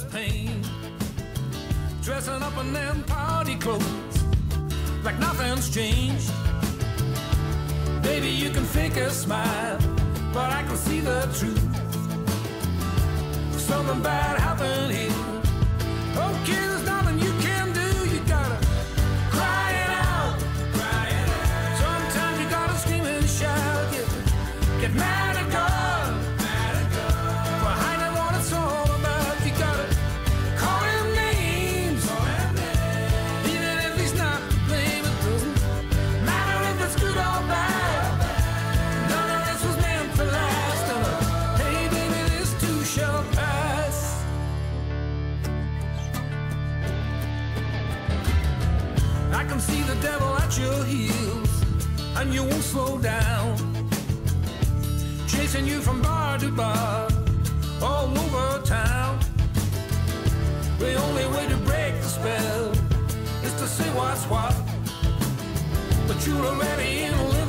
endless pain. Dressing up in them party clothes like nothing's changed. Baby, you can fake a smile, but I can see the truth. Something bad happened here. Oh, okay, you won't slow down. Chasing you from bar to bar, all over town. The only way to break the spell is to say what's what. But you're already in living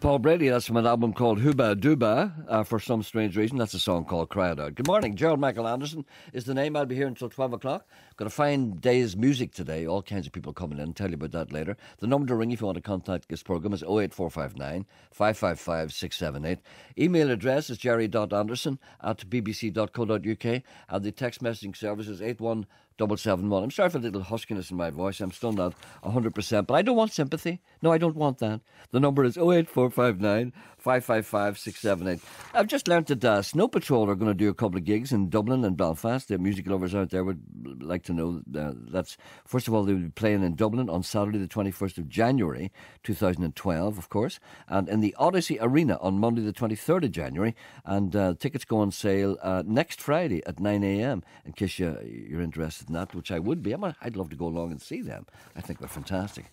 Paul Brady. That's from an album called Hooba Dooba. Uh, for some strange reason, that's a song called Cry It Out. Good morning. Gerald Michael Anderson is the name. I'll be here until 12 o'clock. Got a fine day's music today. All kinds of people coming in. Tell you about that later. The number to ring if you want to contact this programme is 08459 555 678. Email address is gerry.anderson at bbc.co.uk. And the text messaging service is 81 double seven. I'm sorry for the little huskiness in my voice. I'm still not hundred percent, but I don't want sympathy. No, I don't want that. The number is 08459 555 678. I've just learnt that uh, Snow Patrol are going to do a couple of gigs in Dublin and Belfast. The music lovers out there would like to know uh, that's first of all they will be playing in Dublin on Saturday the 21st of January 2012, of course, and in the Odyssey Arena on Monday the 23rd of January. And uh, tickets go on sale uh, next Friday at 9 a.m. In case you, you're interested in that, which I would be. I'm, I'd love to go along and see them. I think they're fantastic.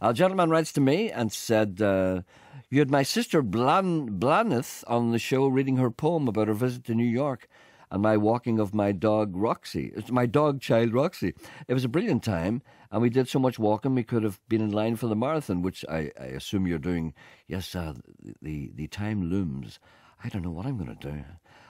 A gentleman writes to me and said, uh, You had my sister Blan- Blaneth on the show reading her poem about her visit to New York and my walking of my dog Roxy. My dog child Roxy. It was a brilliant time, and we did so much walking we could have been in line for the marathon, which I, I assume you're doing. Yes, uh, the the time looms. I don't know what I'm going to do.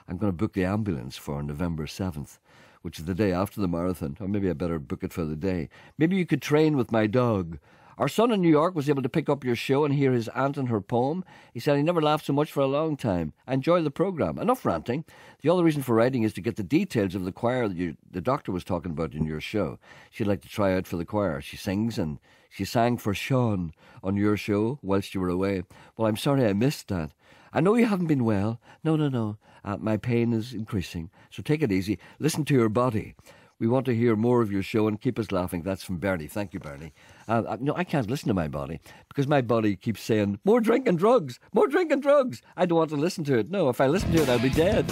I'm going to book the ambulance for November seventh, which is the day after the marathon, or maybe I better book it for the day. Maybe you could train with my dog. Our son in New York was able to pick up your show and hear his aunt and her poem. He said he never laughed so much for a long time. Enjoy the programme. Enough ranting. The other reason for writing is to get the details of the choir that you, the doctor was talking about in your show. She'd like to try out for the choir. She sings and she sang for Sean on your show whilst you were away. Well, I'm sorry I missed that. I know you haven't been well. No, no, no. Uh, my pain is increasing. So take it easy. Listen to your body. We want to hear more of your show and keep us laughing. That's from Bernie. Thank you, Bernie. Uh, no, I can't listen to my body because my body keeps saying, more drink and drugs, more drink and drugs. I don't want to listen to it. No, if I listen to it, I'll be dead.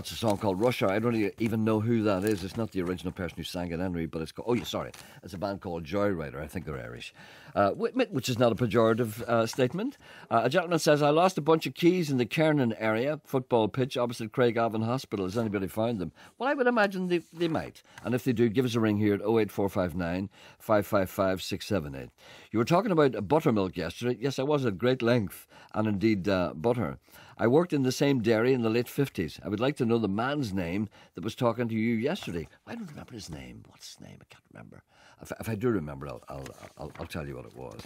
That's a song called Hour. I don't even know who that is. It's not the original person who sang it, Henry, but it's called. Oh, yeah, sorry. It's a band called Joyrider. I think they're Irish, uh, which is not a pejorative uh, statement. Uh, a gentleman says, I lost a bunch of keys in the Kernan area, football pitch opposite Craigavon Hospital. Has anybody found them? Well, I would imagine they, they might. And if they do, give us a ring here at 08459 555 678. You were talking about buttermilk yesterday. Yes, I was at great length, and indeed uh, butter. I worked in the same dairy in the late 50s. I would like to know the man's name that was talking to you yesterday. I don't remember his name. What's his name? I can't remember. If, if I do remember, I'll, I'll, I'll, I'll tell you what it was,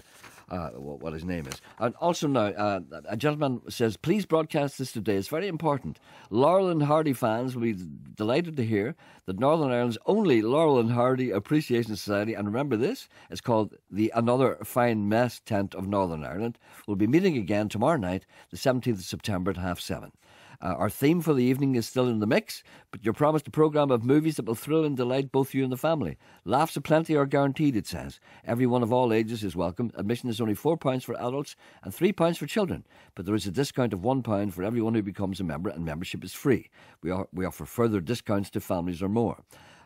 uh, what, his name is. And also now, uh, a gentleman says, please broadcast this today. It's very important. Laurel and Hardy fans will be delighted to hear that Northern Ireland's only Laurel and Hardy Appreciation Society, and remember this, it's called the Another Fine Mess Tent of Northern Ireland, will be meeting again tomorrow night, the 17th of September at half seven. Uh, our theme for the evening is still in the mix, but you're promised a programme of movies that will thrill and delight both you and the family. Laughs aplenty are guaranteed, it says. Everyone of all ages is welcome. Admission is only £4 for adults and £3 for children, but there is a discount of £1 for everyone who becomes a member, and membership is free. We, are, we offer further discounts to families or more.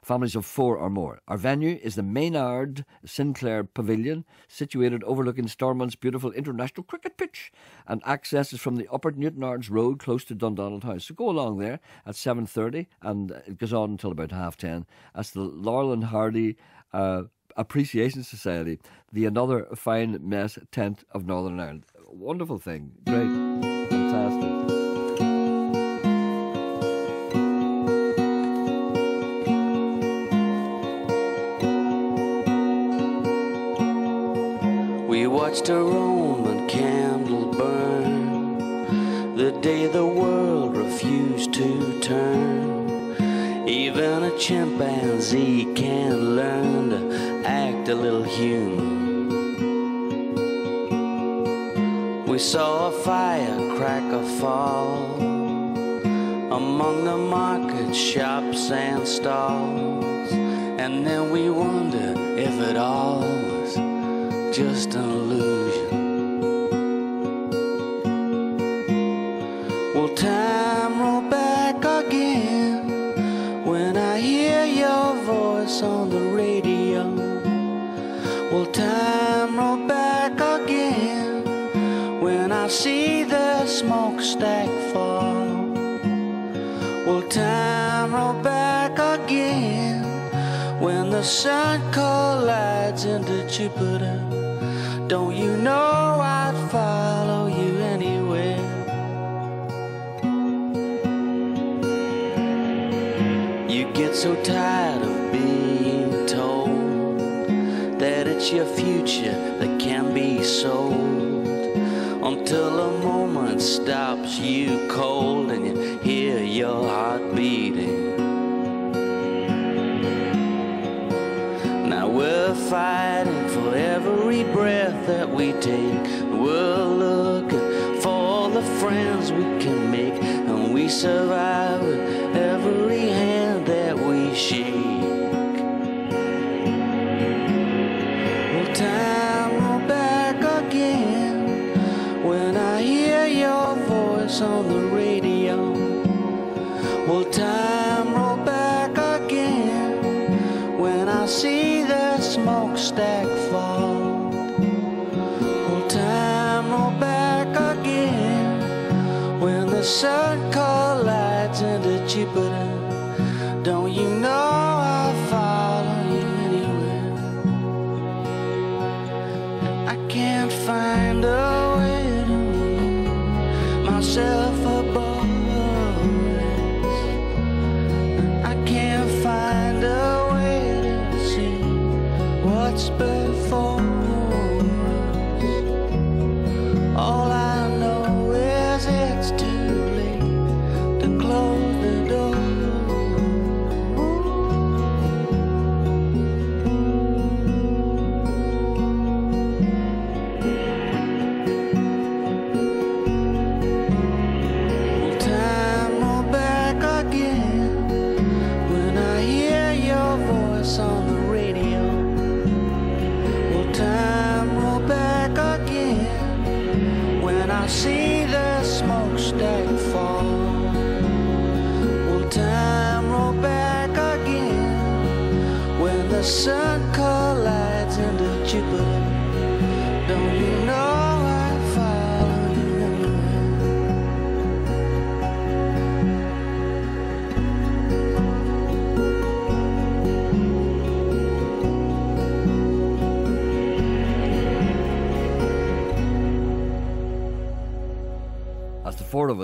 Families of four or more. Our venue is the Maynard Sinclair Pavilion, situated overlooking Stormont's beautiful international cricket pitch, and access is from the Upper Newtownards Road, close to Dundonald House. So go along there at seven thirty, and it goes on until about half ten. That's the Laurel and Hardy. Uh, Appreciation Society, the another fine mess tent of Northern Ireland. Wonderful thing, great, fantastic. Watched a Roman candle burn the day the world refused to turn. Even a chimpanzee can learn to act a little human. We saw a firecracker fall among the market shops and stalls, and then we wondered if it all just an illusion. Will time roll back again when I hear your voice on the radio? Will time roll back again when I see the smokestack fall? Will time roll back again when the sun collides into Jupiter? Don't you know I'd follow you anywhere? You get so tired of being told that it's your future that can be sold until a moment stops you cold and you hear your heart beating. Fighting for every breath that we take. We're looking for the friends we can make, and we survive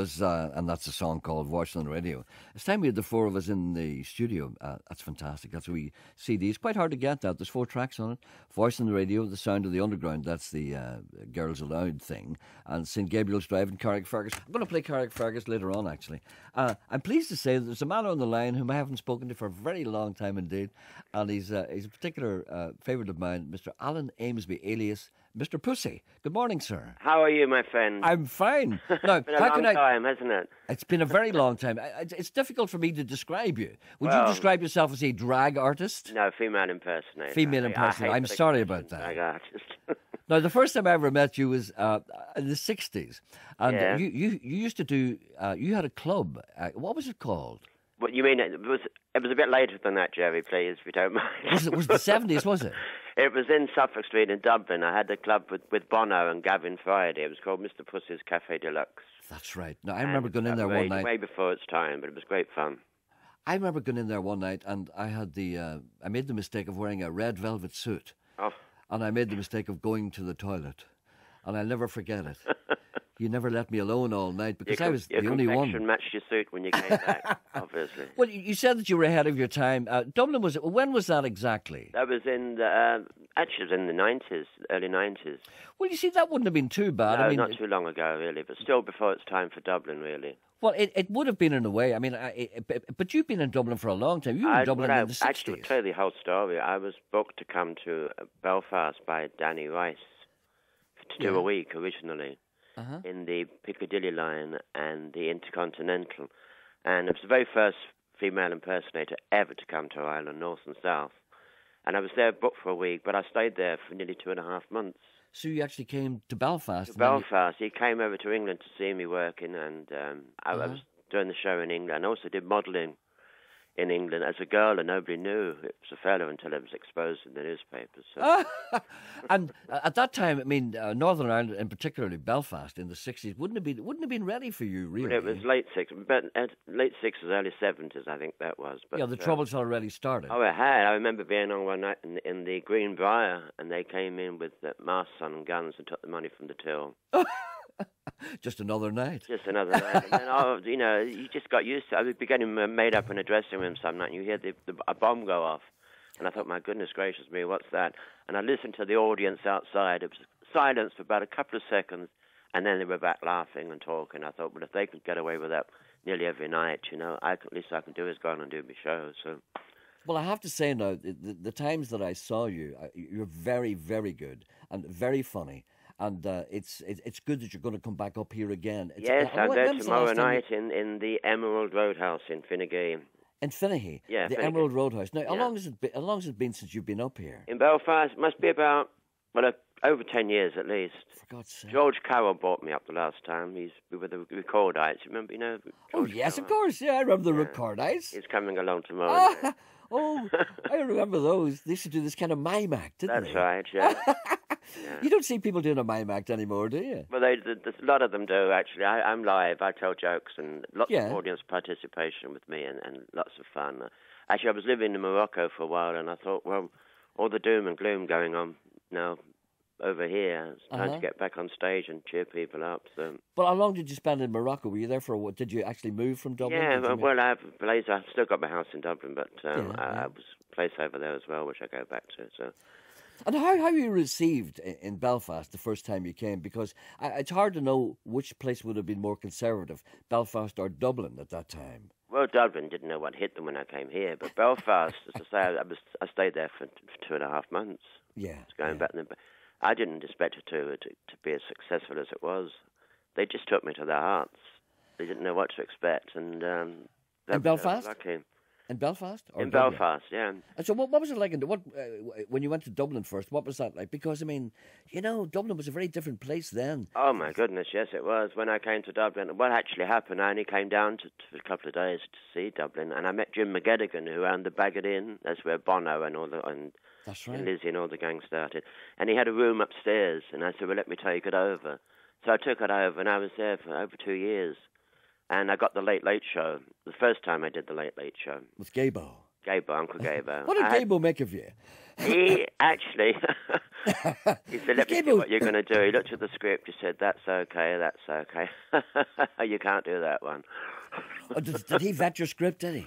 us, uh, and that's a song called Voice on the Radio. It's time we had the four of us in the studio. Uh, that's fantastic. That's a wee CD. It's quite hard to get that. There's four tracks on it Voice on the Radio, The Sound of the Underground. That's the uh, Girls Aloud thing. And St. Gabriel's Drive and Carrickfergus. I'm going to play Carrickfergus later on, actually. Uh, I'm pleased to say that there's a man on the line whom I haven't spoken to for a very long time indeed. And he's, uh, he's a particular uh, favourite of mine, Mr. Alan Amsby, alias Mr. Pussy. Good morning, sir. How are you, my friend? I'm fine. Now, Been a long I? time, hasn't it? It's been a very long time. It's difficult for me to describe you. Would you Well- describe yourself as a drag artist? No, female impersonator. Female impersonator. I'm sorry about that. drag artist. Now, the first time I ever met you was uh, in the '60s, and Yeah. you, you you used to do. Uh, you had a club. Uh, what was it called? what you mean? It was it was a bit later than that, Gerry. Please, if you don't mind. Was it was the '70s? Was it? It was in Suffolk Street in Dublin. I had a club with, with Bono and Gavin Friday. It was called Mr. Pussy's Cafe Deluxe. That's right. Now I remember And going in there way, one night. Way before its time, but it was great fun. I remember going in there one night, and I had the. Uh, I made the mistake of wearing a red velvet suit, Oh, and I made the mistake of going to the toilet, and I'll never forget it. you never let me alone all night because your, I was the only one. matched your suit when you came back, obviously. Well, you said that you were ahead of your time. Uh, Dublin was when was that exactly? That was in the, uh, actually it was in the 90s, early 90s. Well, you see, that wouldn't have been too bad. no, I mean, not too long ago, really, but still before its time for Dublin, really. well, it, it would have been in a way. I mean, I, it, but- you've been in Dublin for a long time. You were in Dublin well, in the I actually sixties. tell you the whole story. I was booked to come to Belfast by Danny Rice to do Yeah. a week originally Uh-huh. in the Piccadilly line and the Intercontinental, and it was the very first female impersonator ever to come to Ireland, North and South. And I was there booked for a week, but I stayed there for nearly two and a half months. So you actually came to Belfast. To then you- Belfast, he came over to England to see me working, and um, I, I Uh-huh. was doing the show in England. I also did modelling in England as a girl, and nobody knew it was a fella until it was exposed in the newspapers. So. and uh, at that time, I mean, uh, Northern Ireland, and particularly Belfast in the sixties, wouldn't have been wouldn't have been ready for you, really. It was late six, but uh, late sixties, early seventies, I think that was. But yeah, the uh, troubles already started. Oh, it had. I remember being on one night in, in the Green Briar, and they came in with the masks on and guns and took the money from the till. Just another night. Just another night. And then, oh, you know, you just got used to it. I was beginning uh, made up in a dressing room some night, and you hear the, the, a bomb go off. And I thought, my goodness gracious me, what's that? And I listened to the audience outside. It was silence for about a couple of seconds, and then they were back laughing and talking. I thought, well, if they could get away with that nearly every night, you know, I, at least I can do is go on and do my show. So, Well, I have to say now, the, the, the times that I saw you, you're very, very good and very funny. And uh, it's it, it's good that you're going to come back up here again. It's, yes, uh, I'm there tomorrow you- night in, in the Emerald Roadhouse in Finnegan. in Finaghy, Yeah, the Finnegan. Emerald Roadhouse. Now, how long has it been? How long has it been since you've been up here? In Belfast, must be about, well, uh, over 10 years at least. For God's sake! George Carroll brought me up the last time. He's with the recordites. Remember, you know? oh George yes, of course. Yeah, I remember the recordites. He's coming along tomorrow. Ah, oh, I remember those. They used to do this kind of mime act, didn't That's they? right, yeah. You don't see people doing a mime act anymore, do you? well, they, th th- a lot of them do, actually. I, I'm live. I tell jokes and lots Yeah. of audience participation with me and, and lots of fun. Actually, I was living in Morocco for a while and I thought, well, all the doom and gloom going on now over here. It's time Uh-huh. to get back on stage and cheer people up. So But how long did you spend in Morocco? Were you there for a what? Did you actually move from Dublin? Yeah, well, well, I have a place. I've still got my house in Dublin, but um, Yeah, I, yeah. I was a place over there as well, which I go back to. So And how how were you received in Belfast the first time you came? Because I, it's hard to know which place would have been more conservative, Belfast or Dublin at that time. Well, Dublin didn't know what hit them when I came here, but Belfast, as I say, I, was, I stayed there for, for two and a half months. Yeah, Going yeah. back then, but I didn't expect it to, to to be as successful as it was. They just took me to their hearts. They didn't know what to expect, and um, In was Belfast? lucky. In Belfast or in Dublin? Belfast, yeah. And so, what, what was it like? In, what uh, when you went to Dublin first? What was that like? Because I mean, you know, Dublin was a very different place then. Oh my goodness, yes, it was. When I came to Dublin, what actually happened? I only came down to, to a couple of days to see Dublin, and I met Jim McGettigan, who owned the Baggot Inn. That's where Bono and all the and, That's and. Lizzy and all the gang started. And he had a room upstairs, and I said, "Well, let me take it over." So I took it over, and I was there for over two years. And I got the Late Late Show. The first time I did the Late Late Show, With Gaybo. Gaybo, Uncle Gaybo. What did I had- Gaybo make of you? he actually he said, "Let me see what you're going to do." He looked at the script. He said, "That's okay. That's okay. you can't do that one." Oh, did, did he vet your script? Did he?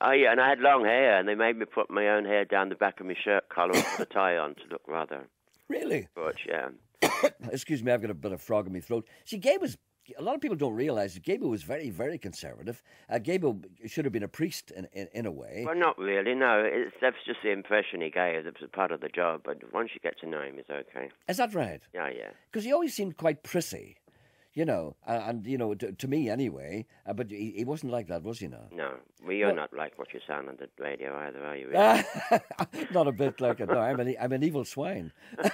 Oh yeah, and I had long hair, and they made me put my own hair down the back of my shirt collar and put a tie on to look rather Really? But Yeah. Excuse me, I've got a bit of frog in my throat. See, Gabe A lot of people don't realise that Gaybo was very, very conservative. Uh, Gaybo should have been a priest in, in, in a way. Well, not really. No, it's, that's just the impression he gave. It was part of the job. But once you get to know him, he's okay. Is that right? Yeah, yeah. Because he always seemed quite prissy, you know, and, and you know, to, to me anyway. Uh, but he, he wasn't like that, was he? Now, No, well, you're Well- not like what you sound on the radio either, are you? Really? not a bit like it. No, I'm an, I'm an evil swine.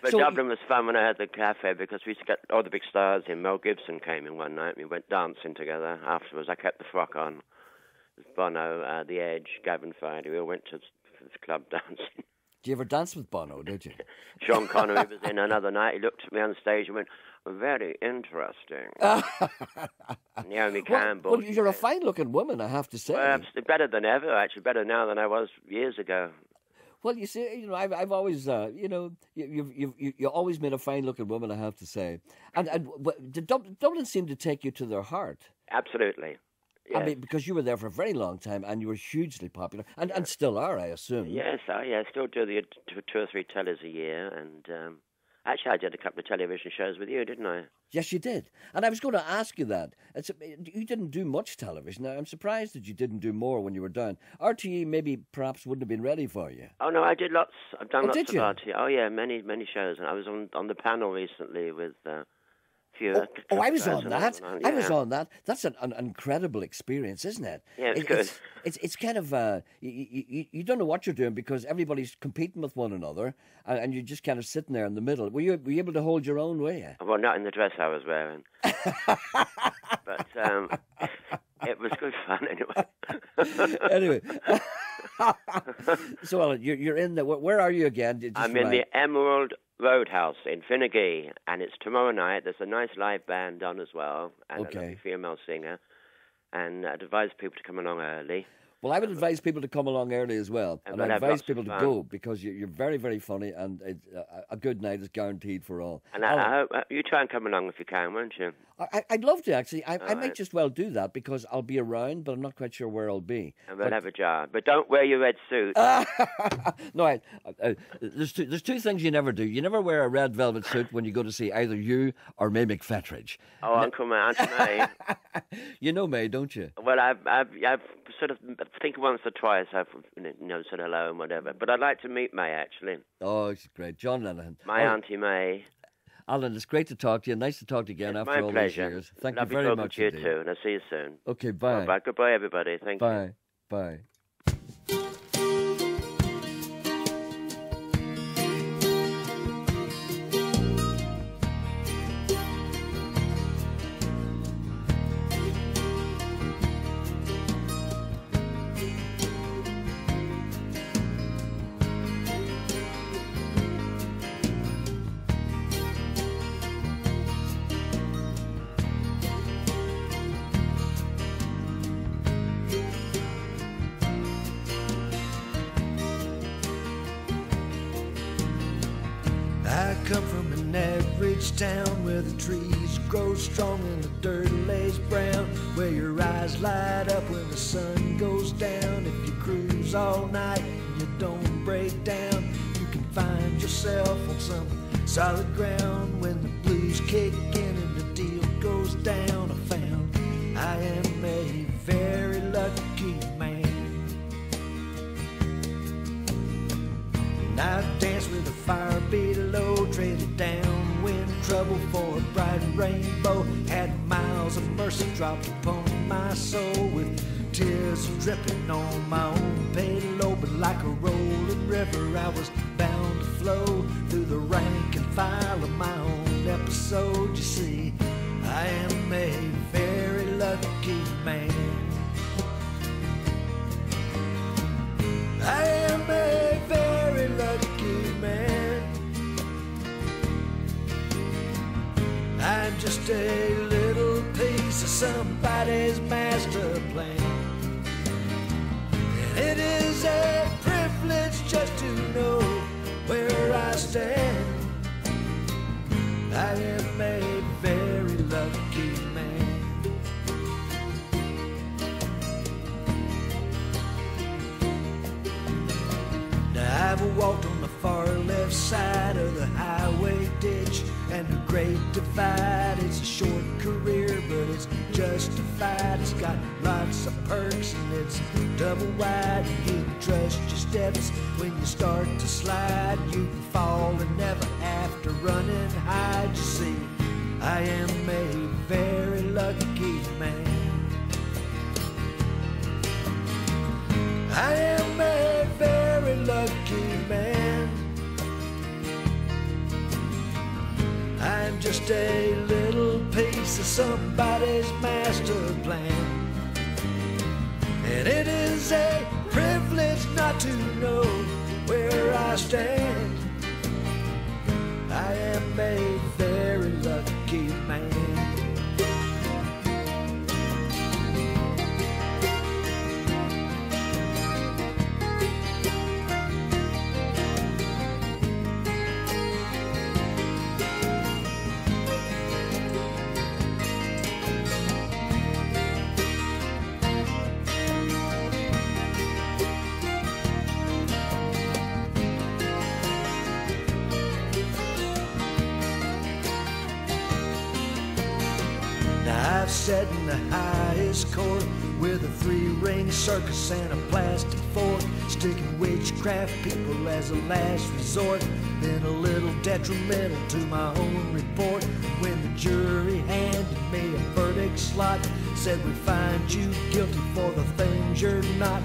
But So- Dublin was fun when I had the cafe because we used to get all the big stars in. Mel Gibson came in one night and we went dancing together afterwards. I kept the frock on. Bono, uh, The Edge, Gavin Friday. We all went to the club dancing. Do you ever dance with Bono? Did you? Sean Connery was in another night. He looked at me on stage and went, very interesting. Naomi Well, Campbell. well, you're a fine-looking woman, I have to say. Well, better than ever, actually. Better now than I was years ago. Well, you see, you know, I've, I've always, uh, you know, you, you've, you've, you, you always been a fine-looking woman, I have to say. And and Dublin seemed to take you to their heart. Absolutely. I mean, because you were there for a very long time and you were hugely popular, and, and still are, I assume. Yes, I yeah, still do the two, two or three tellers a year, and um, actually I did a couple of television shows with you, didn't I? Yes, you did. And I was going to ask you that. It's, you didn't do much television. I'm surprised that you didn't do more when you were down. RTE maybe perhaps wouldn't have been ready for you. Oh no, I did lots. I've done Oh, lots of you? RT. Oh yeah, many many shows, and I was on on the panel recently with uh, few. Oh, oh, I was on that. on, I was on that. That's an, an incredible experience, isn't it? Yeah, it's It- good. It's, it's, it's kind of, uh, you, you, you don't know what you're doing because everybody's competing with one another and, and you're just kind of sitting there in the middle. Were you, were you able to hold your own way? Well, not in the dress I was wearing. but um, it was good fun anyway. anyway, so Alan, you're, you're in the. Where, are you again? Just I'm in the Emerald Roadhouse in Finaghy, and it's tomorrow night. There's a nice live band on as well, and a lovely female singer. And I'd advise people to come along early. Well, I would advise people to come along early as well, And and I advise people to go because you're, you're very, very funny, and it, a, a good night is guaranteed for all. And I, I hope uh, you try and come along if you can, won't you? I, I'd love to actually. I, I might right. just well do that because I'll be around, but I'm not quite sure where I'll be. And we'll have a jar. But don't wear your red suit. Uh, no, I, uh, there's two, there's two things you never do. You never wear a red velvet suit when you go to see either you or May McFetridge. oh, Uncle May, Auntie May. You know May, don't you? Well, I've, I've, I've sort of, think once or twice I've, you know, said hello and whatever. But I'd like to meet May, actually. Oh, it's great, John Lennon. My oh, Auntie May. Alan, it's great to talk to you. Nice to talk to you again It's after all pleasure. these years. Thank you very much to you indeed. too, and I'll see you soon. Okay, bye. Bye. Goodbye, everybody. Thank you. Bye. Bye. Yourself on some solid ground. When the blues kick in and the deal goes down, I found I am a very lucky man. And I've danced with the fire below, traded down wind trouble for a bright rainbow. Had miles of mercy dropped upon my soul with tears dripping on circus and a plastic fork, sticking witchcraft people as a last resort. Been a little detrimental to my own report when the jury handed me a verdict slot. Said we find you guilty for the things you're not.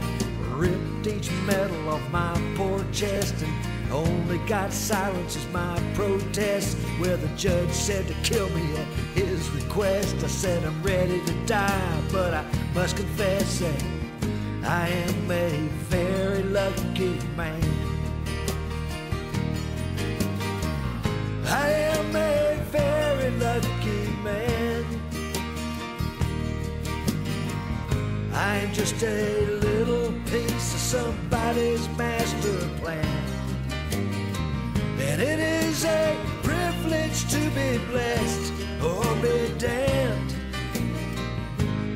Ripped each metal off my poor chest and only got silence as my protest. where the judge said to kill me at his request. I said I'm ready to die, but I must confess that I am a very lucky man. I am a very lucky man. I am just a little piece of somebody's master plan. And it is a privilege to be blessed or be damned.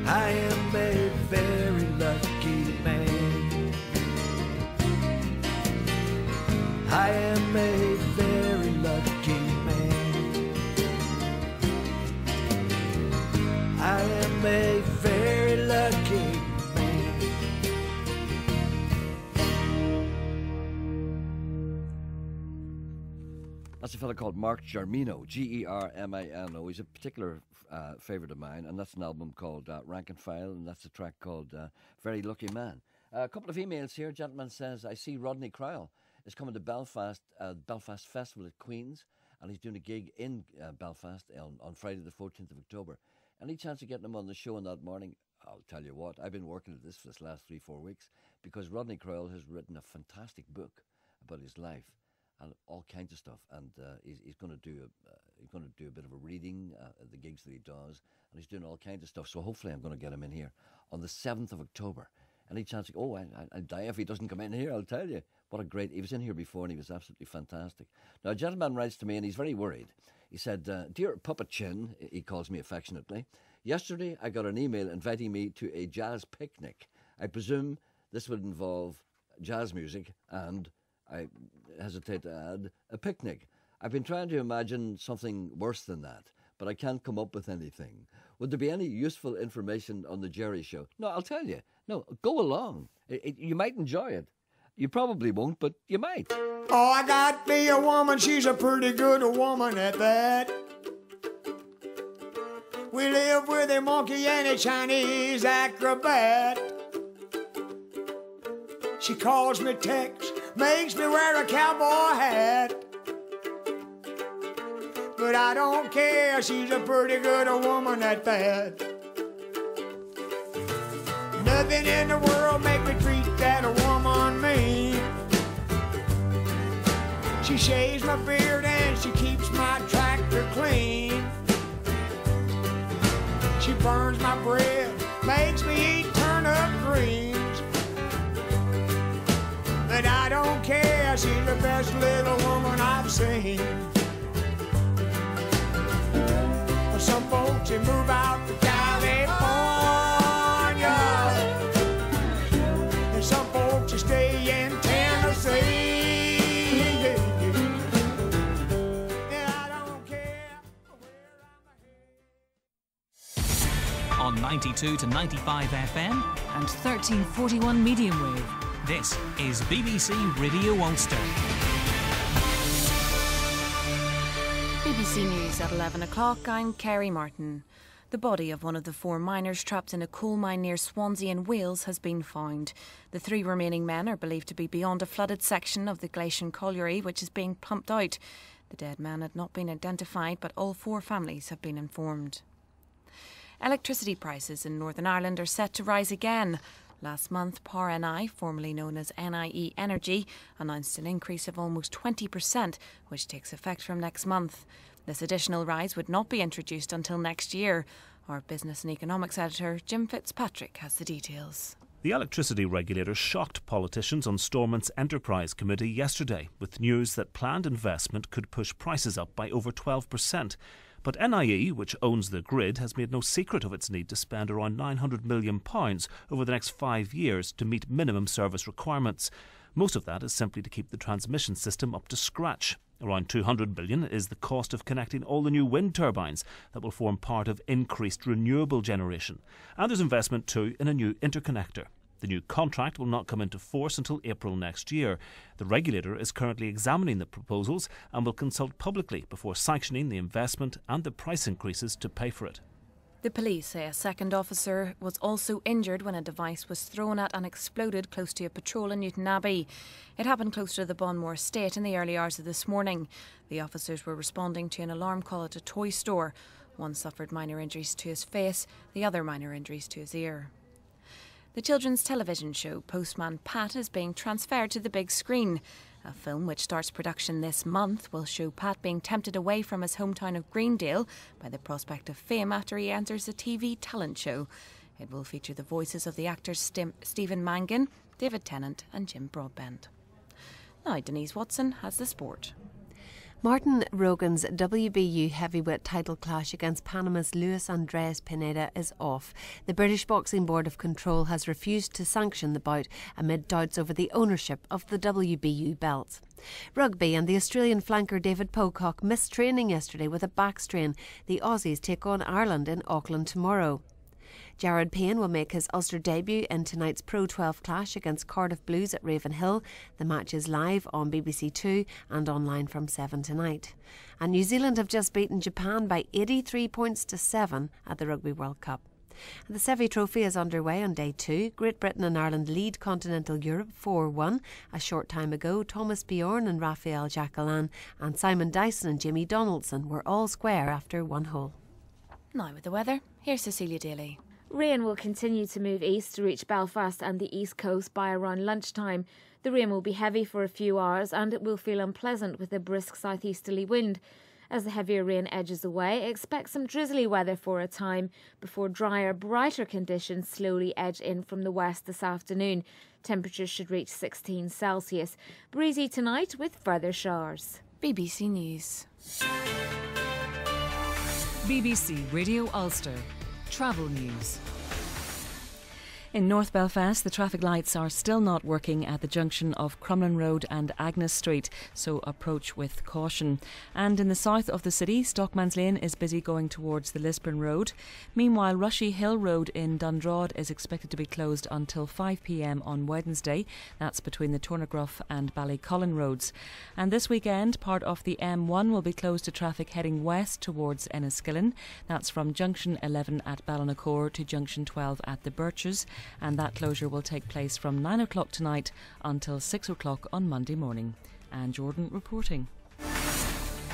I am a very lucky I am a very lucky man. I am a very lucky man. That's a fellow called Mark Germino, G E R M I N O. He's a particular uh, favourite of mine, and that's an album called uh, Rank and File, and that's a track called uh, Very Lucky Man. Uh, a couple of emails here. A gentleman says, I see Rodney Crowell is coming to Belfast, uh, Belfast Festival at Queen's, and he's doing a gig in uh, Belfast on, on Friday, the 14th of October. Any chance of getting him on the show on that morning? I'll tell you what, I've been working at this for this last three, four weeks because Rodney Crowell has written a fantastic book about his life and all kinds of stuff. And uh, he's, he's going to do a, uh, he's going to do a bit of a reading uh, at the gigs that he does, and he's doing all kinds of stuff. So hopefully, I'm going to get him in here on the seventh of October. Any chance? Oh, I, I, I'll die if he doesn't come in here. I'll tell you. What a great! He was in here before, and he was absolutely fantastic. Now, a gentleman writes to me, and he's very worried. He said, uh, "Dear Puppet Chin," he calls me affectionately. Yesterday, I got an email inviting me to a jazz picnic. I presume this would involve jazz music and I hesitate to add, a picnic. I've been trying to imagine something worse than that, but I can't come up with anything. Would there be any useful information on the Gerry Show? No, I'll tell you. No, go along. It, it, you might enjoy it. You probably won't, but you might. Oh, I got me a woman, she's a pretty good woman at that. We live with a monkey and a Chinese acrobat. She calls me Tex, makes me wear a cowboy hat. But I don't care, she's a pretty good woman at that. Nothing in the world make me She shaves my beard and she keeps my tractor clean. She burns my bread, makes me eat turnip greens. But I don't care, she's the best little woman I've seen. Some folks they move out to California, 92 to 95 FM. and 1341 medium wave. This is BBC Radio Ulster. BBC News at 11 o'clock. I'm Kerry Martin. The body of one of the four miners trapped in a coal mine near Swansea in Wales has been found. The three remaining men are believed to be beyond a flooded section of the Gleision Colliery, which is being pumped out. The dead man had not been identified, but all four families have been informed. Electricity prices in Northern Ireland are set to rise again. Last month, Power NI, formerly known as NIE Energy, announced an increase of almost 20%, which takes effect from next month. This additional rise would not be introduced until next year. Our business and economics editor, Jim Fitzpatrick, has the details. The electricity regulator shocked politicians on Stormont's Enterprise Committee yesterday with news that planned investment could push prices up by over 12%. But NIE, which owns the grid, has made no secret of its need to spend around £900 million over the next five years to meet minimum service requirements. Most of that is simply to keep the transmission system up to scratch. Around 200 billion is the cost of connecting all the new wind turbines that will form part of increased renewable generation. And there's investment too in a new interconnector. The new contract will not come into force until April next year. The regulator is currently examining the proposals and will consult publicly before sanctioning the investment and the price increases to pay for it. The police say a second officer was also injured when a device was thrown at and exploded close to a patrol in Newtownabbey. It happened close to the Bawnmore estate in the early hours of this morning. The officers were responding to an alarm call at a toy store. One suffered minor injuries to his face, the other minor injuries to his ear. The children's television show Postman Pat is being transferred to the big screen. A film which starts production this month will show Pat being tempted away from his hometown of Greendale by the prospect of fame after he enters a TV talent show. It will feature the voices of the actors Stim- Stephen Mangan, David Tennant, and Jim Broadbent. Now, Denise Watson has the sport. Martin Rogan's WBU heavyweight title clash against Panama's Luis Andres Pineda is off. The British Boxing Board of Control has refused to sanction the bout amid doubts over the ownership of the WBU belt. Rugby and the Australian flanker David Pocock missed training yesterday with a back strain. The Aussies take on Ireland in Auckland tomorrow. Jared Payne will make his Ulster debut in tonight's Pro 12 clash against Cardiff Blues at Ravenhill. The match is live on BBC Two and online from 7 tonight. And New Zealand have just beaten Japan by 83 points to 7 at the Rugby World Cup. The Seve Trophy is underway on day two. Great Britain and Ireland lead continental Europe 4 1. A short time ago, Thomas Bjorn and Raphael Jacquelin and Simon Dyson and Jamie Donaldson were all square after one hole. Now, with the weather, here's Cecilia Daly. Rain will continue to move east to reach Belfast and the east coast by around lunchtime. The rain will be heavy for a few hours and it will feel unpleasant with a brisk southeasterly wind. As the heavier rain edges away, expect some drizzly weather for a time before drier, brighter conditions slowly edge in from the west this afternoon. Temperatures should reach 16 Celsius. Breezy tonight with further showers. BBC News. BBC Radio Ulster. Travel News. In North Belfast, the traffic lights are still not working at the junction of Crumlin Road and Agnes Street, so approach with caution. And in the south of the city, Stockman's Lane is busy going towards the Lisburn Road. Meanwhile, Rushy Hill Road in Dundrod is expected to be closed until 5 pm on Wednesday. That's between the Tornagrough and Ballycolin roads. And this weekend, part of the M1 will be closed to traffic heading west towards Enniskillen. That's from junction 11 at Ballinacor to junction 12 at the Birches and that closure will take place from 9 o'clock tonight until 6 o'clock on Monday morning. Anne Jordan reporting.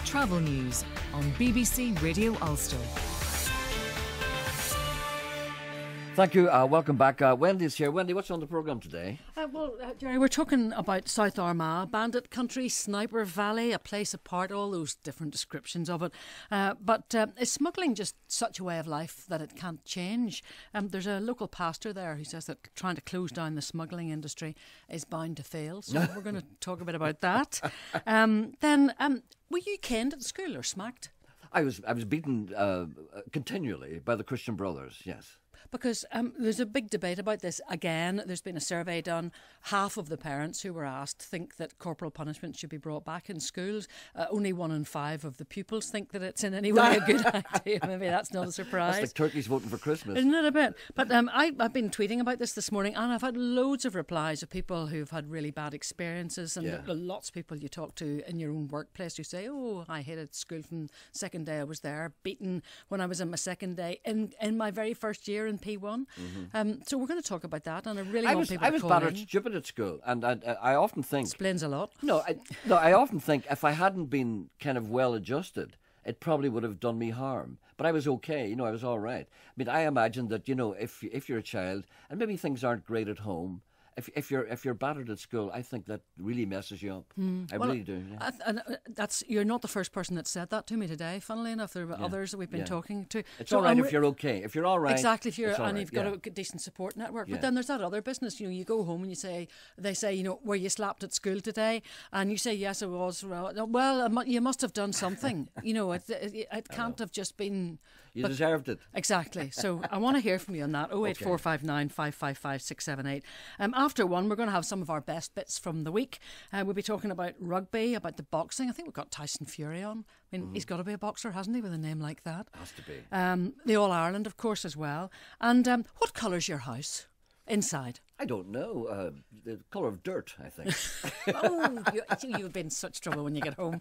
Travel News on BBC Radio Ulster. Thank you. Uh, welcome back. Uh, Wendy's here. Wendy, what's on the programme today? Uh, well, uh, Gerry, we're talking about South Armagh, Bandit Country, Sniper Valley, a place apart, all those different descriptions of it. Uh, but uh, is smuggling just such a way of life that it can't change? Um, there's a local pastor there who says that trying to close down the smuggling industry is bound to fail. So we're going to talk a bit about that. Um, then, um, were you caned at school or smacked? I was I was beaten uh, continually by the Christian Brothers. Yes. Because um, there's a big debate about this again. There's been a survey done. Half of the parents who were asked think that corporal punishment should be brought back in schools. Uh, only one in five of the pupils think that it's in any way a good idea. Maybe that's not a surprise. That's like turkeys voting for Christmas. Isn't it a bit? But um, I, I've been tweeting about this this morning, and I've had loads of replies of people who've had really bad experiences, and Yeah. lots of people you talk to in your own workplace who say, "Oh, I hated school from second day I was there, beaten when I was in my second day in in my very first year in P one." Um, so we're going to talk about that, and I really Mm-hmm. I want was people I was battered stupid at school, and I, I often think explains a lot. No, I, no, I often think if I hadn't been kind of well adjusted, it probably would have done me harm. But I was okay, you know, I was all right. I mean, I imagine that you know, if if you're a child and maybe things aren't great at home, if if you're if you're battered at school, I think that really messes you up. Hmm. I Well, really do. yeah. Th- uh, that's you're not the first person that said that to me today. Funnily enough, there are Yeah. others that we've been Yeah. talking to. It's So all right if you're okay. If you're all right, exactly. If you're and right, you've got a decent support network. But then there's that other business. You know, you go home and you say they say, you know, were you slapped at school today? And you say yes, I was. Well, mu- you must have done something. you know, it, it, it can't have just been. You but- deserved it. Exactly. So I want to hear from you on that. 08459 555 678. Um, after one, we're going to have some of our best bits from the week. Uh, we'll be talking about rugby, about the boxing. I think we've got Tyson Fury on. I mean, he's got to be a boxer, hasn't he, with a name like that? Has to be. Um, the All Ireland, of course, as well. And um, what colour's your house? Inside. I don't know. Uh, the colour of dirt, I think. oh, you, you'll be in such trouble when you get home.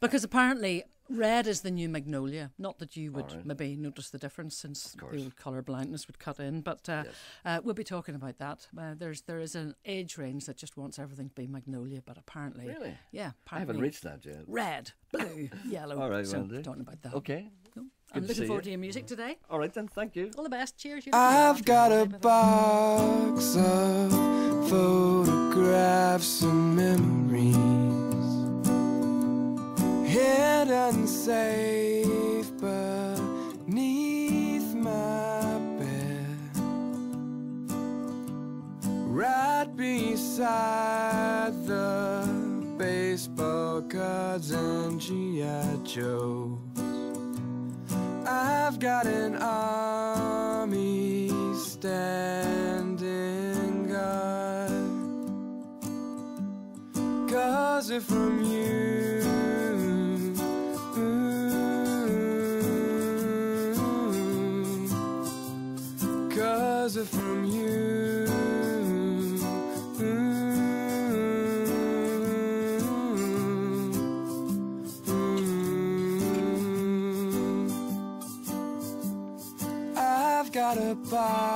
Because apparently red is the new magnolia. Not that you would right. maybe notice the difference since the old colour blindness would cut in. But uh, uh, we'll be talking about that. Uh, there's There is an age range that just wants everything to be magnolia, but apparently. Really? Yeah. Apparently I haven't reached that yet. Red, blue, yellow. All right, so well, do. talking about that. Okay. Cool. Good I'm to looking see forward you. to your music today. All right, then. Thank you. All the best. Cheers. you I've got a box of photographs and memories hidden safe beneath my bed, right beside the baseball cards and GI Joes. I've got an army standing guard. Cause if from you. Mm-hmm. Cause if from you got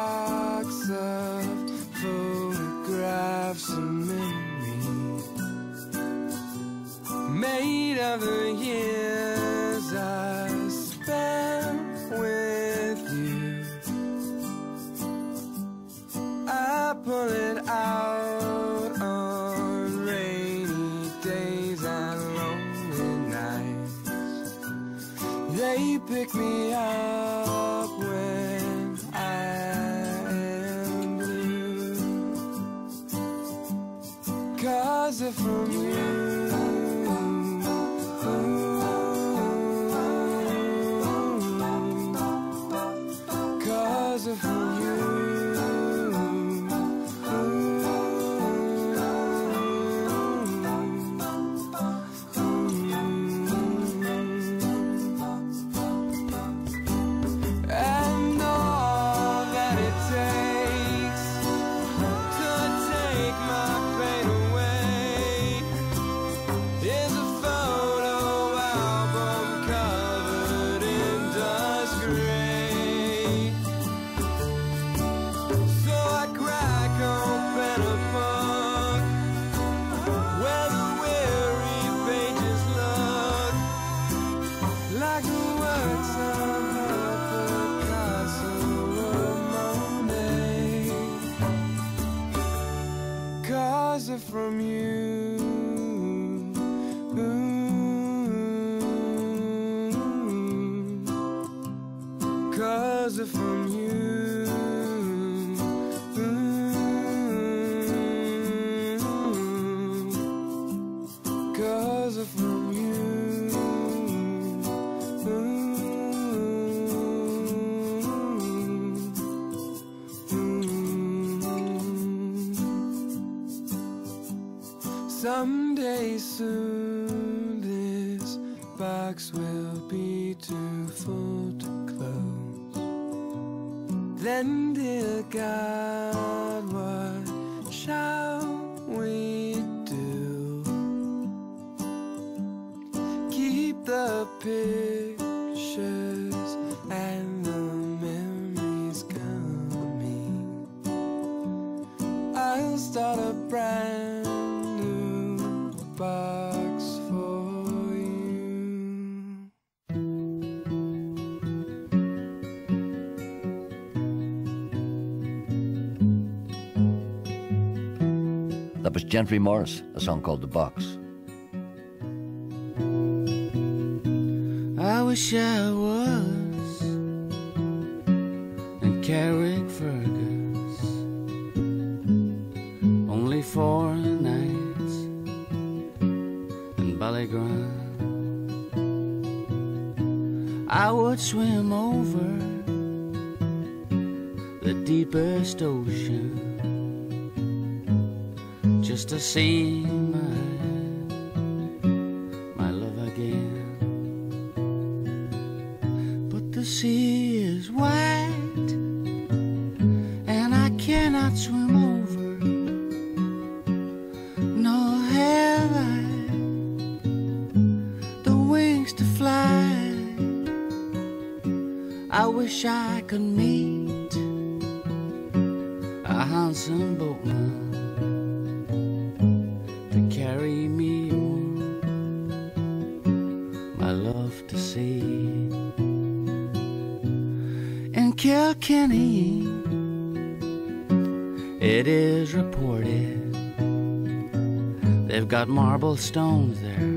start a brand new box for you. That was Gentry Morris, a song called The Box. I wish I was in Carrickfergus would swim over the deepest ocean just to see marble stones there.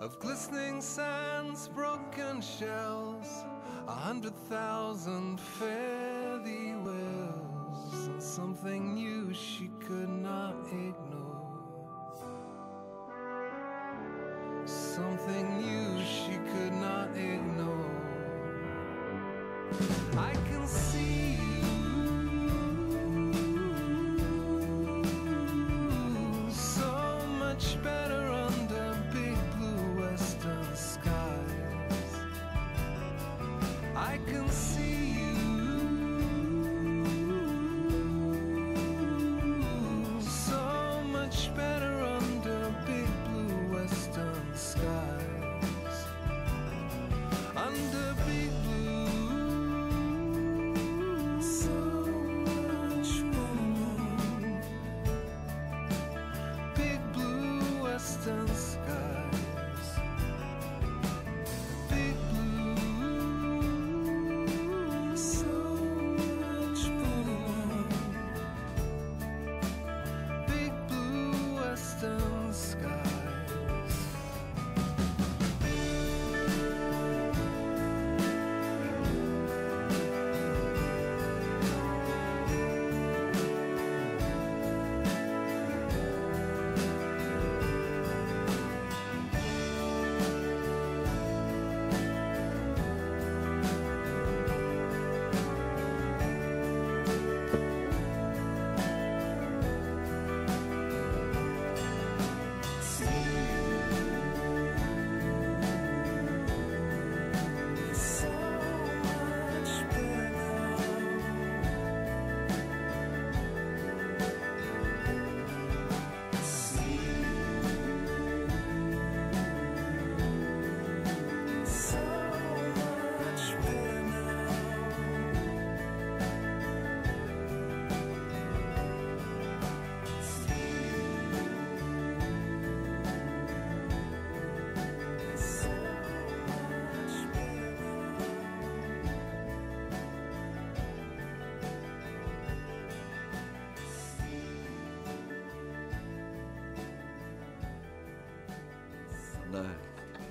of glistening sands, broken shells, a hundred thousand fare wells, and something new she could not ignore. Something new she could not ignore. I can see you.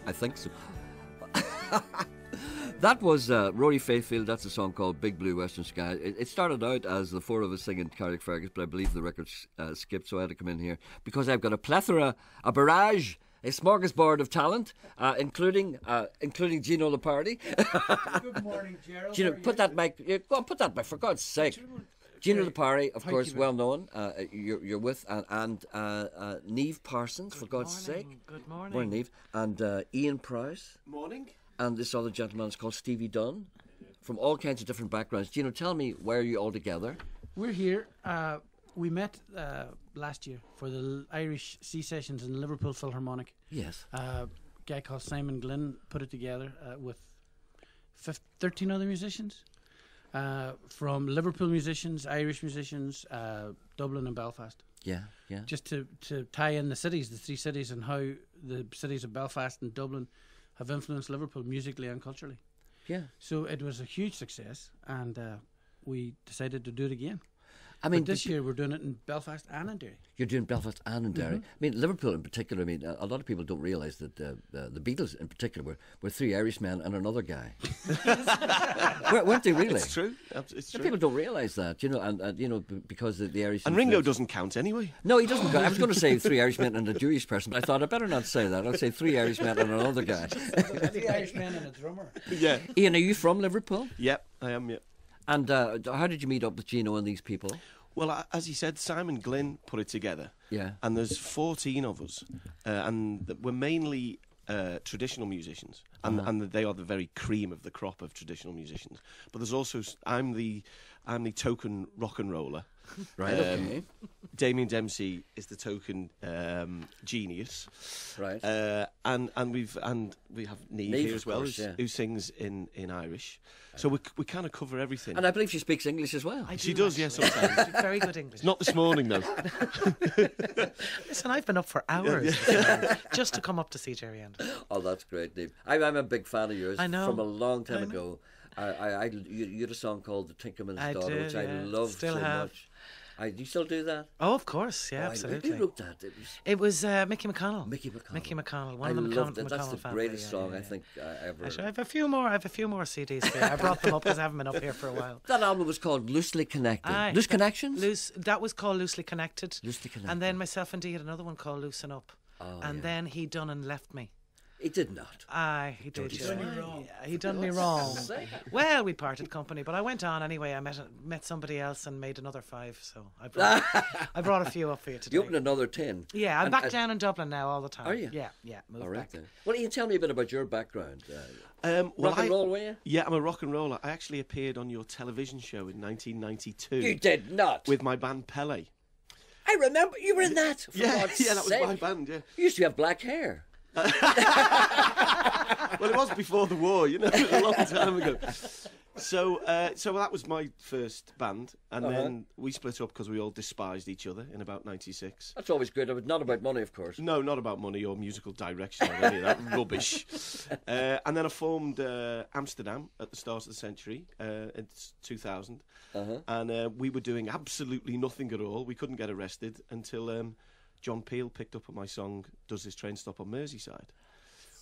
I think so. that was uh, Rory Faithfield. That's a song called Big Blue Western Sky. It, it started out as the four of us singing Carrickfergus, but I believe the record uh, skipped, so I had to come in here because I've got a plethora, a barrage. A smorgasbord of talent, uh, including uh, including Gino Lepardi. Good morning, Gerald. Gino, put that mic. Go on, put that mic for God's sake. Gino Lepari, of Thank course, you well known. Uh, you're, you're with and, and uh, uh, Niamh Parsons, for God's sake. Good morning. Morning, Neve. And uh, Ian Prowse. Morning. And this other gentleman is called Stevie Dunne, from all kinds of different backgrounds. Gino, tell me where are you all together? We're here. Uh, we met uh, last year for the Irish Sea Sessions in Liverpool Philharmonic. Yes. Uh, a guy called Simon Glynn put it together uh, with fif- 13 other musicians. Uh, from Liverpool musicians, Irish musicians, uh, Dublin and Belfast. Yeah, yeah. Just to, to tie in the cities, the three cities, and how the cities of Belfast and Dublin have influenced Liverpool musically and culturally. Yeah. So it was a huge success, and uh, we decided to do it again. I mean, But this year we're doing it in Belfast and in Derry. You're doing Belfast and in Derry. Mhm. I mean, Liverpool in particular. I mean, a, a lot of people don't realise that uh, uh, the Beatles in particular were, were three Irishmen and another guy. Wer- weren't they really? It's true. Abs- It's true. People don't realise that, you know, and, and you know because the, the Irish And Ringo influence- doesn't count anyway. No, he doesn't. go- I was going to say three Irishmen and a Jewish person, but I thought I better not say that. I'll say three Irishmen and another guy. the Irishman and a drummer. Yeah. Ian, are you from Liverpool? Yep, I am. Yeah. And uh, how did you meet up with Gino and these people? Well, as he said, Simon Glynn put it together. Yeah. And there's 14 of us, uh, and we're mainly uh, traditional musicians, and Uh-huh. and they are the very cream of the crop of traditional musicians. But there's also I'm the I'm the token rock and roller. Right, okay. Damien Dempsey is the token um, genius. Right. Uh, and and we've and we have Neve, Niamh, here as well, course, yeah. who sings in in Irish. So we we kind of cover everything. And I believe she speaks English as well. she does, yes, sometimes. Very good English. Not this morning though. Listen, I've been up for hours Yeah. this just to come up to see Gerry Anderson. Oh, that's great, Niamh. I'm, I'm a big fan of yours. I know. From a long time I know. ago. I, I, I, you, you had a song called The Tinkerman's I Daughter, did, which I yeah. love Still so have. much. I, do you still do that? Oh, of course, yeah, Oh, I- absolutely. Who wrote that? It was It was uh, Mickey McConnell. Mickey McConnell. Mickey McConnell. One I of the McConnell, loved it. That's McConnell the family, greatest yeah, song yeah, I think I ever. Actually, I have a few more. I have a few more CDs you. I brought them up because I haven't been up here for a while. That album was called Loosely Connected. Aye, Loose that- Connections? Loose. That was called Loosely Connected. Loosely Connected. And then myself and Dee had another one called Loosen Up. Oh, and yeah. then he done and left me. He did not. Aye, he did. Dirty yeah. Done you wrong. Yeah, he done me wrong. Well, we parted company, but I went on anyway. I met met somebody else and made another five. So I brought, I brought a few up for you today. You opened another tin. Yeah, I'm And- back and- down in Dublin now all the time. Are you? Yeah, yeah. Moved All right back. then. Well, you tell me a bit about your background. Uh, Um, well, rock and I- roll, were you? Yeah, I'm a rock and roller. I actually appeared on your television show in 1992. You did not. With my band Pele. I remember you were in that. For Yeah, God's yeah, that was sake. my band. Yeah. You used to have black hair. well, it was before the war, you know, a long time ago. So, uh, so that was my first band, and Uh-huh. then we split up because we all despised each other in about '96. That's always good. But not about money, of course. No, not about money or musical direction or any of that rubbish. Uh, and then I formed uh, Amsterdam at the start of the century. Uh, it's 2000, Uh-huh. and uh, we were doing absolutely nothing at all. We couldn't get arrested until um, John Peel picked up on my song "Does This Train Stop on Merseyside,"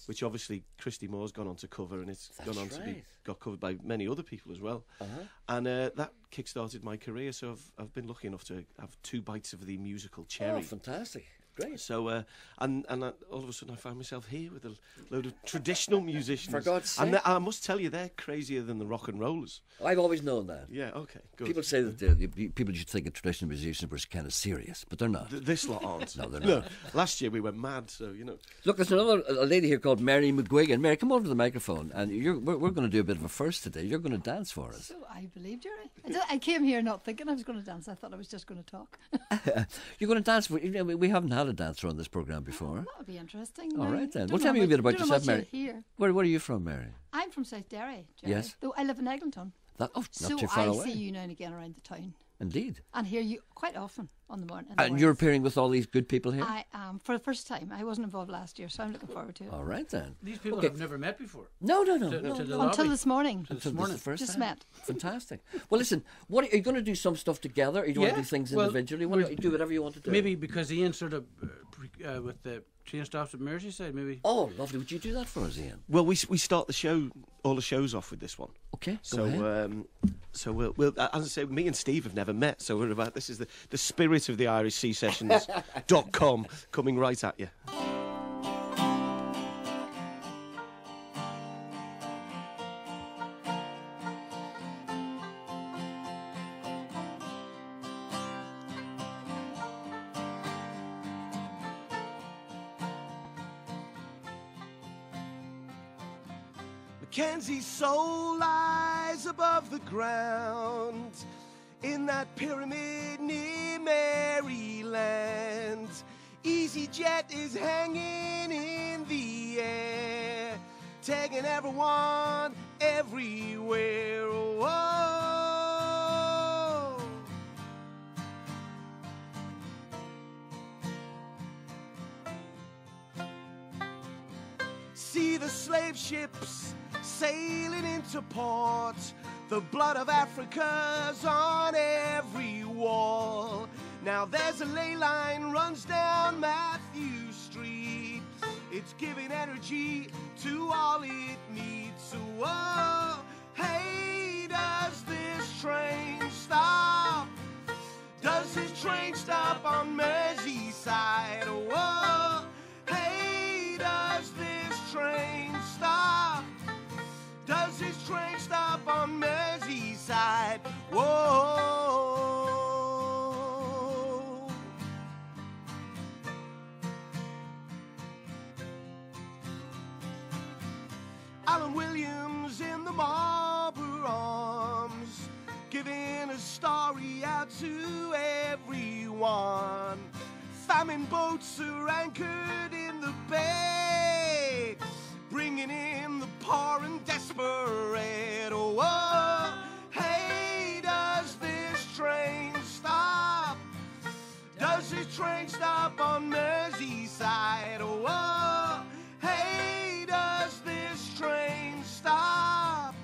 which obviously Christy Moore's gone on to cover, and it's That's gone on to be got covered by many other people as well. Uh-huh. And uh, that kick-started my career. So I've I've been lucky enough to have two bites of the musical cherry. Oh, fantastic. Great. So, uh, and and uh, all of a sudden, I find myself here with a load of traditional musicians. For God's And sake. they- I must tell you, they're crazier than the rock and rollers. I've always known that. Yeah. Okay. Good. People say that the, the people used to think that traditional musicians were kind of serious, but they're not. Th- this lot aren't. No, they're no. not. Last year we went mad, so you know. Look, there's another a lady here called Mary McGuigan. Mary, come over to the microphone, and you're, we're, we're going to do a bit of a first today. You're going to dance for us. So I believe Gerry. I came here not thinking I was going to dance. I thought I was just going to talk. You're going to dance for. You know, we we haven't had a dancer on this program oh, before. that would be interesting. All right then. Well, tell me a bit about yourself, Mary. Here, Where Where are you from, Mary? I'm from South Derry. Gerry. Yes. Though I live in Eglinton. That, oh, not so too far I away. see you now and again around the town Indeed. and hear you quite often on the morning. And mornings. you're appearing with all these good people here. I am for the first time. I wasn't involved last year, so I'm looking forward to it. All right then. These people Okay. I've never met before. No, no, no. To, no. to the Until this morning. To this morning. the first Just time. met. Fantastic. Well, listen. What are, are you going to do? Some stuff together? Or you want Yeah, to do things well, individually? What, we're- do whatever you want to do. Maybe because Ian sort of uh, uh, with the train stops at Merseyside, maybe. Oh, lovely. Would you do that for us, Ian? Well, we we start the show, all the shows off with this one. Okay, go So, ahead. um, so we'll, we'll, uh, as I say, me and Steve have never met, so we're about this is the, the spirit of the Irish Sea Sessions dot com coming right at you. Ground in that pyramid near Maryland. EasyJet is hanging in the air, taking everyone everywhere. See the slave ships sailing into port. The blood of Africa's on every wall. Now there's a ley line runs down Mathew Street. It's giving energy to all it needs. So, whoa, hey, does this train stop? Does this train stop on Merseyside? Whoa, hey, does this train stop? Does this train stop on Merseyside? Whoa. Alan Williams in the Marlborough Arms, giving a story out to everyone. Famine boats are anchored in the bay, bringing in the poor and desperate. Oh, hey, does this train stop? Does this train stop on Merseyside? Oh, hey, does this train stop?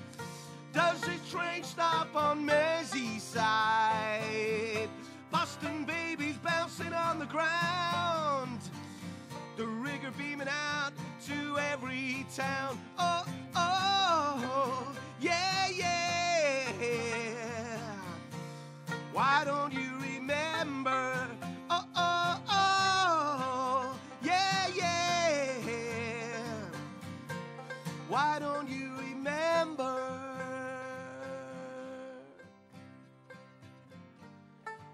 Does this train stop on Merseyside? Boston babies bouncing on the ground. The rigor beaming out to every town. Oh, oh, yeah, yeah. Why don't you remember? Oh, oh, oh, yeah, yeah. Why don't you remember?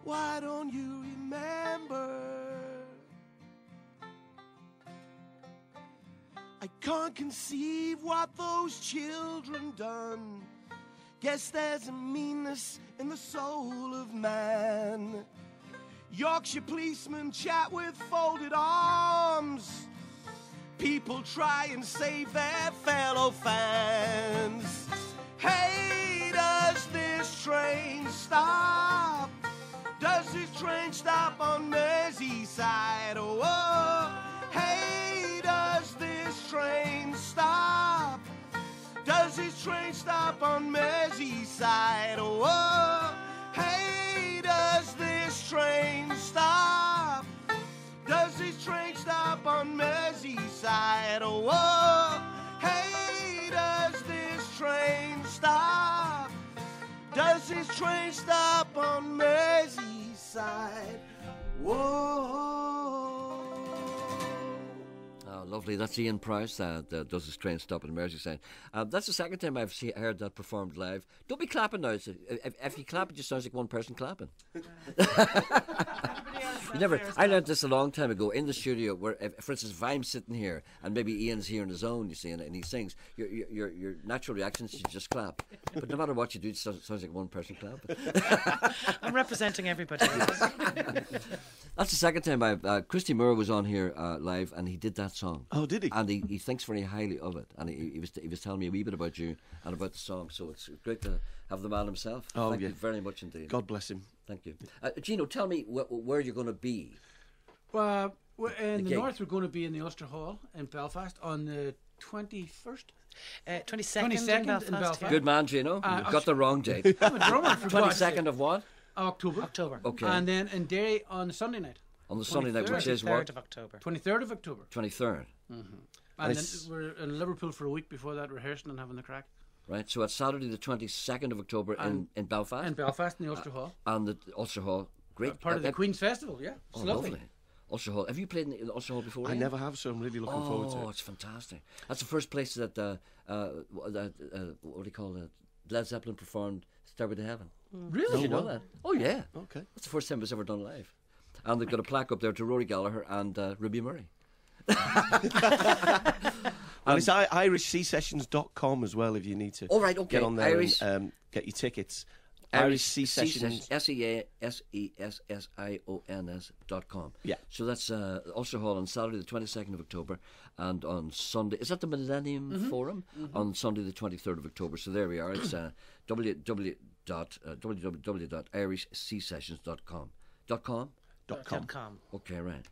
Why don't you remember? Can't conceive what those children done. Guess there's a meanness in the soul of man. Yorkshire policemen chat with folded arms. People try and save their fellow fans. Hey, does this train stop? Does this train stop on Merseyside? Oh, oh. hey, train stop? Does this train stop on Merseyside? Oh, hey, does this train stop? Does this train stop on Merseyside? Oh, hey, does this train stop? Does this train stop on Merseyside? Whoa. Lovely. That's Ian Prowse. Uh, that does his train stop in Merseyside. Uh, that's the second time I've see, heard that performed live. Don't be clapping now. If, if you clap, it just sounds like one person clapping. you never. I learned this a long time ago in the studio. Where, if, for instance, if I'm sitting here and maybe Ian's here on his own, you see, and, and he sings, your, your your natural reaction is you just clap. But no matter what you do, it sounds, sounds like one person clapping. I'm representing everybody. That's the second time I've. Uh, Christy Moore was on here uh, live, and he did that song. Oh, did he? And he, he thinks very highly of it, and he, he was he was telling me a wee bit about you and about the song. So it's great to have the man himself. Oh, Thank yeah. you very much indeed. God bless him. Thank you, uh, Gino. Tell me wh- where you're going to be. Uh, in The the, north, we're going to be in the Ulster Hall in Belfast on the twenty first. Uh, 22nd, 22nd in Belfast. Belfast. yeah. Good man, Gino. Uh, You've got the wrong date. I'm a drummer, for Twenty God's sake. second of what? October. October. Okay. And then in Derry on Sunday night. On the Sunday night, which is what? 23rd what? of October. 23rd of October. 23rd. Mm-hmm. And And then we're in Liverpool for a week before that, rehearsing and having the crack. Right, so it's Saturday the 22nd of October in, in Belfast. in Belfast in the Ulster Hall. And the Ulster Hall. Great. Uh, part of the Uh, Queen's Festival, yeah. It's oh, lovely. Ulster Hall. Have you played in the, Ulster Hall before? I Ian? never have, so I'm really looking oh, forward to it. Oh, it's fantastic. That's the first place that, uh, uh, that uh, what do you call it? Led Zeppelin performed Stairway to Heaven. Really? Did you know wow. that? Oh, yeah. Okay. That's the first time it was ever done live. And they've got a plaque up there to Rory Gallagher and uh, Ruby Murray. And it's i- irishseasessions.com as well if you need to All right, okay. get on there Irish- and um, get your tickets. Irish Irish Sea Sea Sessions, Sessions. S E A S E S S I O N S dot com. Yeah. So that's uh, Ulster Hall on Saturday the twenty second of October, and on Sunday is that the Millennium Mhm. Forum Mhm. on Sunday the twenty third of October. So there we are. It's uh, www dot uh, www dot irishseasessions dot com dot com dot com. Dot com. Okay, right,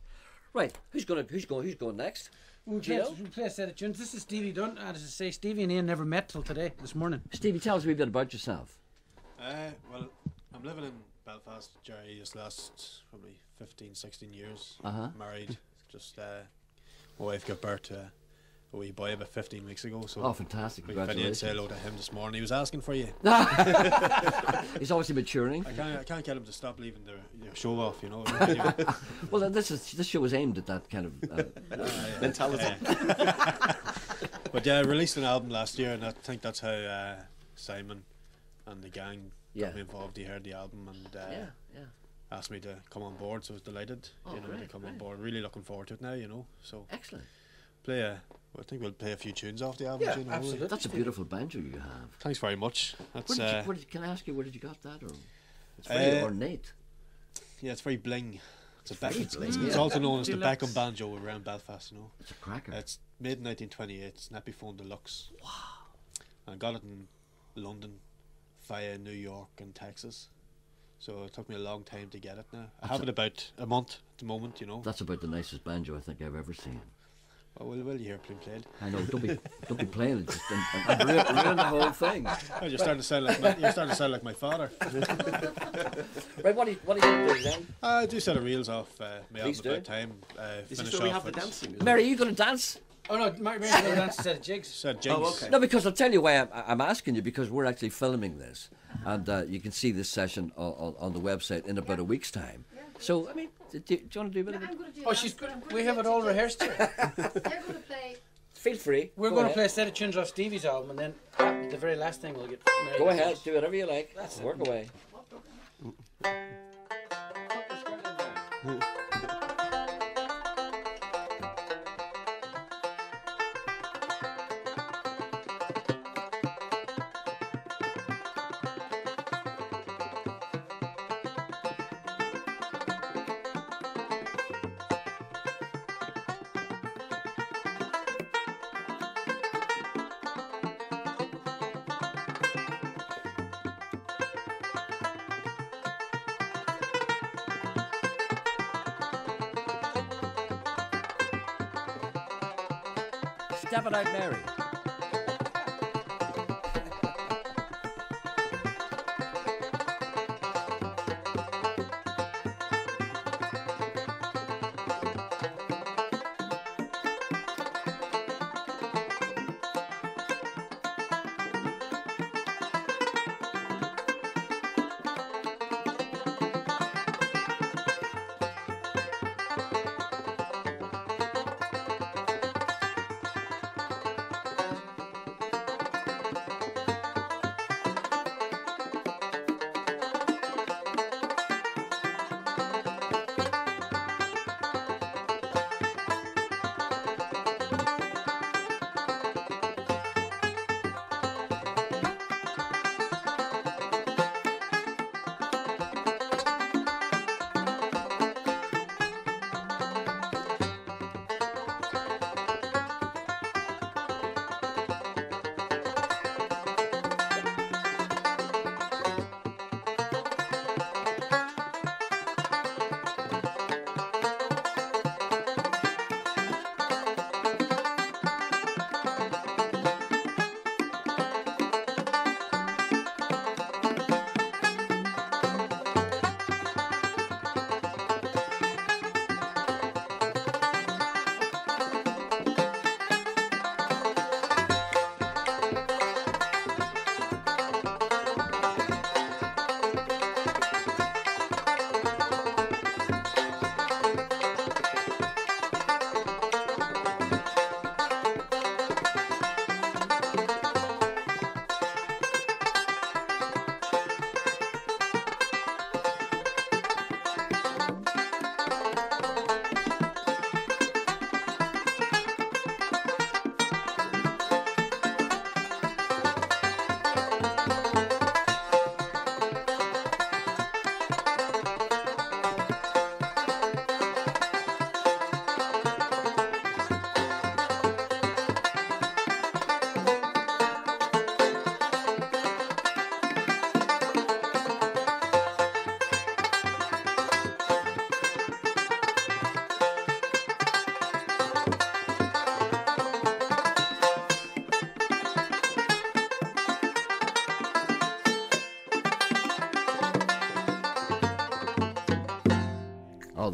right. Who's going? Who's going? Who's going next? We'll play, we'll play a set of tunes. This is Stevie Dunne. And as I say, Stevie and Ian never met till today, this morning. Stevie, tell us a wee bit about yourself. Uh, well, I'm living in Belfast, Gerry, this last probably 15, 16 years. Uh-huh. Married. Just, uh, my wife gave birth to a, wee boy about 15 weeks ago. So Oh, fantastic. We went in and say hello to him this morning. He was asking for you. He's obviously maturing. I can't, I can't get him to stop leaving the you know, show off, you know. well, this is this show was aimed at that kind of uh, mentality. but yeah, I released an album last year, and I think that's how uh, Simon and the gang Yeah. got me involved. He heard the album and uh, Yeah, yeah. asked me to come on board, so I was delighted. Oh, you know, to come on board. Really looking forward to it now. You know, so excellent. Play a. I think we'll play a few tunes off the album. you know. That's a beautiful banjo you have. Thanks very much. That's Where did you, uh, where did, can I ask you where did you got that? Or it's very Uh, ornate. yeah, it's very bling. It's, a It's very Beck- it's, bling, it's, yeah. also known as the Deluxe. Beckham banjo around Belfast. You know, it's a cracker. It's made in 1928. It's an Epiphone Deluxe. Wow. I got it in London, via New York and Texas. So it took me a long time to get it. Now I That's have a- it about a month at the moment. You know. That's about the nicest banjo I think I've ever seen. Well, will, will you hear it played? I know. Don't be don't be playing it just and, and, and ruin, ruin the whole thing. Oh, you're starting to sound like my, you're starting to sound like my father. right, what are you, what are you doing then? I do set of reels off uh, my Please album about do. time. Uh, Is this finish where we have the dancing, is it? Mary, are you going to dance? Oh no, Mary, Mary's going to dance a set of jigs. Set Oh, jigs. No, because I'll tell you why I'm, I'm asking you because we're actually filming this, and uh, you can see this session on, on, on the website in about a week's time. So, I mean, do, do you want to do a bit of it? Oh, she's good. We have it all rehearsed here. Feel free. We're Go going ahead. to play a set of tunes off Stevie's album, and then at the very last thing we'll get. Go ahead, dance. do whatever you like. That's it. Work away.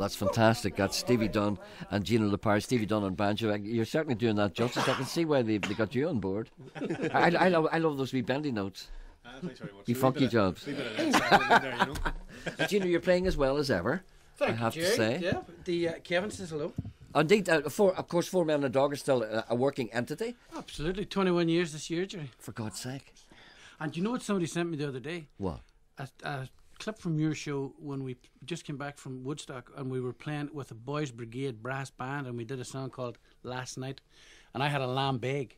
That's fantastic. That's Stevie Dunne and Gino Lupari. Stevie Dunne on banjo. You're certainly doing that justice. I can see why they, they got you on board. I, I, love, I love those wee bendy notes. Thanks very much. You funky jobs. wee of Led Zeppelin in there, you know? Gino, you're playing as well as ever. Thank I have you, to say. Yeah, the uh, Kevin says hello. Indeed, uh, for, of course, Four Men and a Dog are still a, a working entity. Absolutely, 21 years this year, Gerry. For God's sake. And you know what somebody sent me the other day? What? A, a clip from your show when we just came back from Woodstock and we were playing with a Boys Brigade brass band and we did a song called Last Night. And I had a lambeg.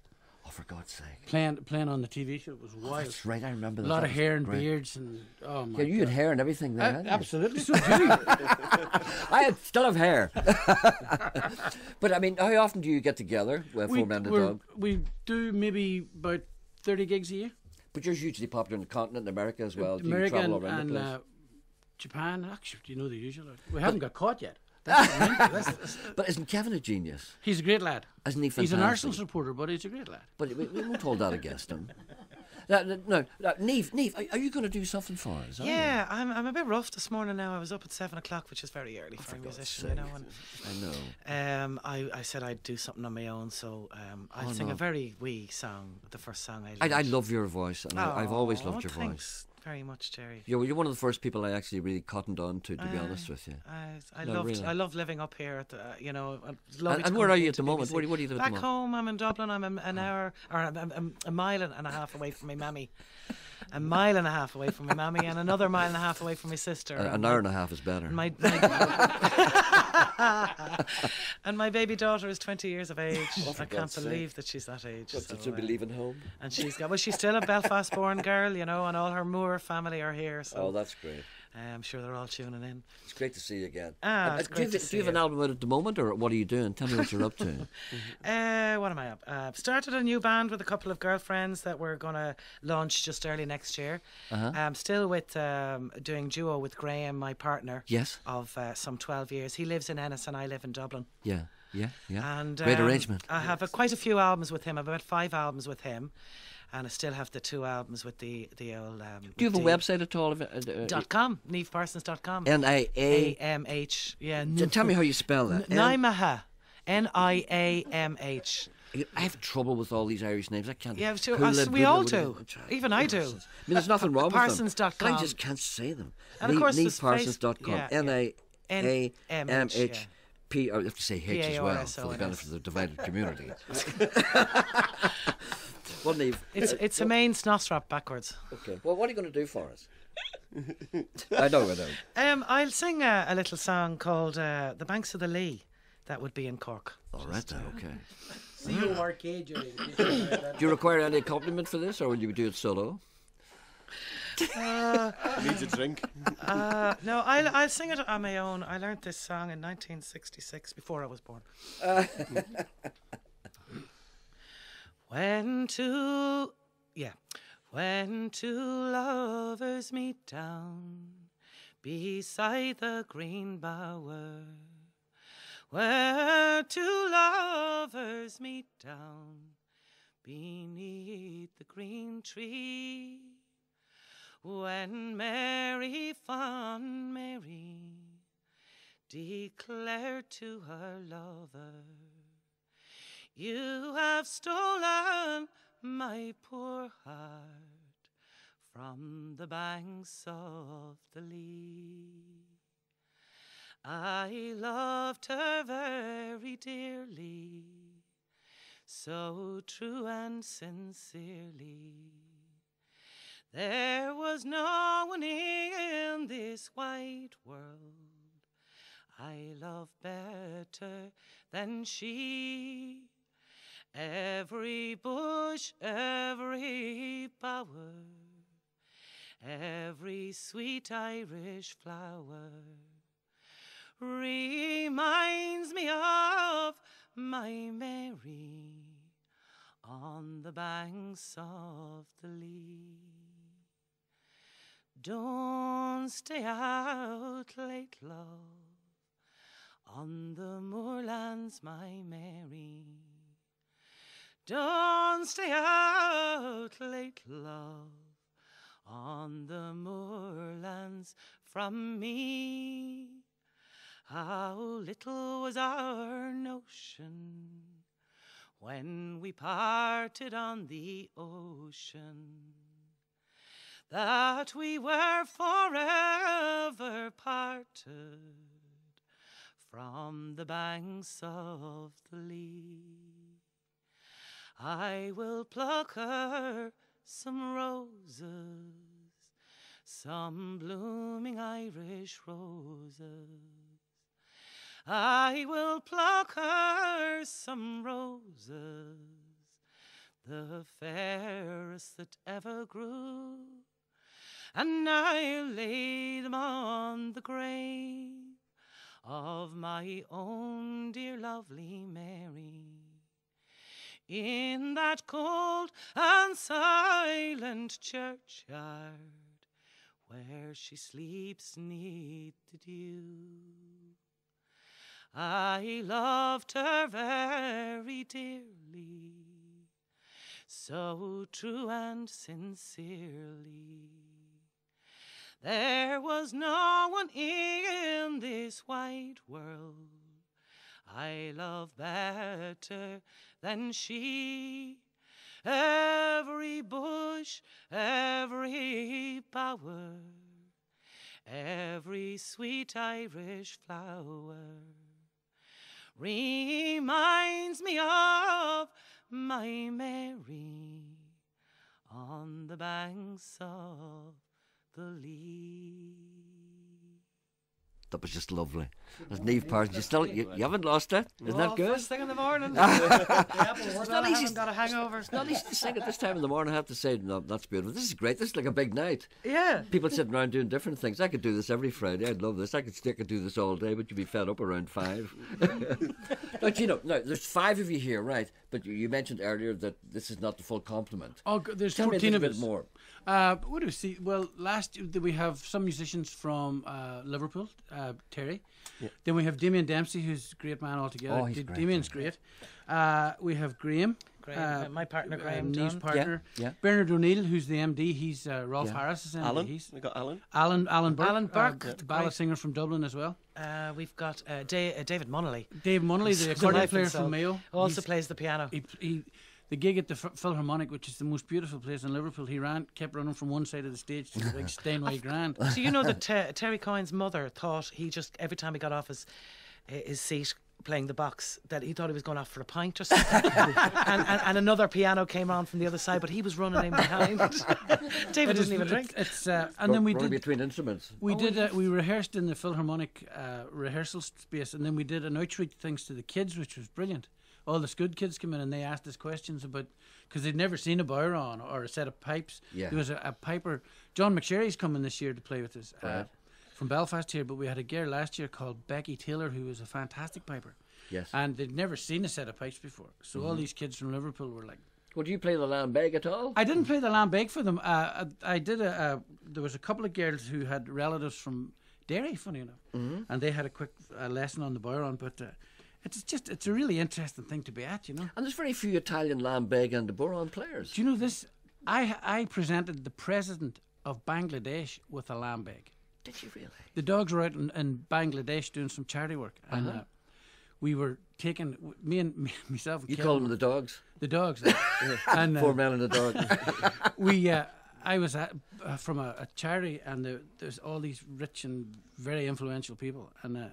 Oh, for God's sake. Playing, playing on the TV show. It was wild. Oh, that's right, I remember that. A lot That of hair and great. beards and oh my Yeah, you had hair and everything there. Uh, absolutely, so. I had, still have hair. but I mean, how often do you get together with we, Four Men and a Dog? we do maybe about 30 gigs a year. But you're hugely popular in the continent, in America as well. Do you America travel and, around and the place? uh, Japan. Actually, do you know the usual. We haven't got caught yet. That's what I mean. That's- that's- but isn't Kevin a genius? He's a great lad. Isn't he He's an? Arsenal supporter, but he's a great lad. But we, we won't hold that against him. No, Niamh, Niamh, are, are you going to do something for us? Yeah, I'm, I'm a bit rough this morning now. I was up at seven o'clock, which is very early for, a God's musician, you know. And, I know. Um, I, I said I'd do something on my own, so um, I'll Oh, sing no. a very wee song, the first song I I. I love your voice, and I, I've always loved your thanks voice. Very much, Gerry. You're, you're one of the first people I actually really cottoned on to, to be Uh, honest with you. I, I No, loved, really. I love living up here. At the, uh, you know, uh, And- and where are you at the moment? Where where do you live at the Back home, I'm in Dublin. I'm a- an hour or a, a, a mile and a half away from my mammy. A mile and a half away from my mammy, and another mile and a half away from my sister. A- an hour and a half is better. My, my and my baby daughter is 20 years of age. Oh, I can't God's sake. believe that she's that age. Got so, to be uh, leaving home. and she's got well, she's still a Belfast-born girl, you know, and all her Moore family are here. So Oh, that's great. Uh, I'm sure they're all tuning in. It's great to see you again. Ah, Uh, it's do, you great have, do you have an album out at the moment, or what are you doing? Tell me what you're up to. Uh, what am I up? Uh, started a new band with a couple of girlfriends that we're going to launch just early next year. Uh-huh. I'm still with um, doing duo with Graham, my partner. Yes. Of uh, some 12 years. He lives in Ennis and I live in Dublin. Yeah, yeah, yeah. And Great um, arrangement. I have uh, quite a few albums with him. I've about five albums with him, and I still have the two albums with the the old. Um, Do you have a website at all? Of it? Uh, uh, Dot com, niamhparsons.com. N I A- M H. Yeah. Tell me how you spell that. Nimaha. N I A M H. I have trouble with all these Irish names. I can't. Yeah, so, Hula, us- we all do. Even I do. I mean, there's nothing wrong with them. Parsons.com. I just can't say them. And of course NiamhParsons.com. N I A M H P. I have to say H as well for the benefit of the divided community. well, Niamh. It's it's a main snostrap backwards. Okay. Well, what are you going to do for us? I know, I know. Um, I'll sing a, a little song called uh, "The Banks of the Lee." That would be in Cork. All right, then. Okay. C O R K, Gerry. Do you require any accompaniment for this, or will you do it solo? Uh, Needs a drink. Uh, no, I'll I'll sing it on my own. I learned this song in 1966 before I was born. When two, yeah, when two lovers meet down beside the green bower, where two lovers meet down beneath the green tree. When Mary, fond Mary, declared to her lover, You have stolen my poor heart from the banks of the Lee. I loved her very dearly, so true and sincerely. There was no one in this wide world I loved better than she. Every bush, every bower, every sweet Irish flower reminds me of my Mary on the banks of the Lee. Don't stay out late, love, on the moorlands, my Mary. Don't stay out late, love, on the moorlands from me. How little was our notion when we parted on the ocean that we were forever parted from the banks of the Lee. I will pluck her some roses, some blooming Irish roses. I will pluck her some roses, the fairest that ever grew, and I'll lay them on the grave of my own dear lovely Mary. In that cold and silent churchyard where she sleeps neath the dew. I loved her very dearly, so true and sincerely. There was no one in this wide world I love better than she. Every bush, every bower, every sweet Irish flower reminds me of my Mary on the banks of the Lee. That was just lovely. There's Niamh Parsons. You still you, you haven't lost it. Isn't Oh, that good? First thing in the morning. it's It's not easy. got a hangover. It's not easy to sing at this time in the morning. I have to say, no, that's beautiful. This is great. This is like a big night. Yeah. People sitting around doing different things. I could do this every Friday. I'd love this. I could stick and do this all day, but you'd be fed up around five. but you know, no, there's five of you here, right? But you, you mentioned earlier that this is not the full complement. Oh, there's Tell me a 14 little of bit us. more. Uh, what do we see? Well, last year we have some musicians from uh, Liverpool, uh, Terry. Yeah. Then we have Damien Dempsey, who's a great man altogether. Oh, he's Da- great, Damien's great. Uh, we have Graham. Graham, uh, my partner, uh, Graham Niamh's Dunne. partner. Yeah, yeah. Bernard O'Neill, who's the MD. He's uh, Rolf Yeah. Harris. Is MD. Alan. He's We got Alan. Alan Alan Burke. Alan uh, Burke, the ballad singer from Dublin as well. Uh, we've got uh, Da- uh, David Munnelly. Dave Munnelly, the accordion player and from Mayo. Also He's- plays the piano. He, he, the gig at the Philharmonic, which is the most beautiful place in Liverpool, he ran, kept running from one side of the stage to the big Steinway Grand. So you know that Ter- Terry Coyne's mother thought he just every time he got off his his seat playing the box that he thought he was going off for a pint or something, and, and and another piano came on from the other side, but he was running in behind. David It is- doesn't even drink. It's uh, and then we did between instruments. we Oh, did uh, we rehearsed in the Philharmonic uh, rehearsal space, and then we did an outreach things to the kids, which was brilliant. All the Scouse kids came in and they asked us questions about because they'd never seen a bodhrán or a set of pipes. Yeah. There was a, a piper. John McSherry's coming this year to play with us uh, Right. from Belfast here, but we had a girl last year called Becky Taylor who was a fantastic piper. Yes. And they'd never seen a set of pipes before, so all Mhm. these kids from Liverpool were like, Would you play the lambeg at all? I didn't play the lambeg for them. Uh, I, I did a, a. There was a couple of girls who had relatives from Derry, funny enough, Mhm. and they had a quick uh, lesson on the bodhrán. But uh, it's just it's a really interesting thing to be at, you know. And there's very few Italian lambeg and the bodhrán players. Do you know this? I I presented the president of Bangladesh with a lambeg. Did you really? The dogs were out in, in Bangladesh doing some charity work, and Uh-huh. uh, we were taking me and me, myself. And You Kevin call them the dogs? The dogs. uh, and, uh, Four men and a dog. we uh, I was at, uh, from a, a charity, and the, there's all these rich and very influential people, and uh,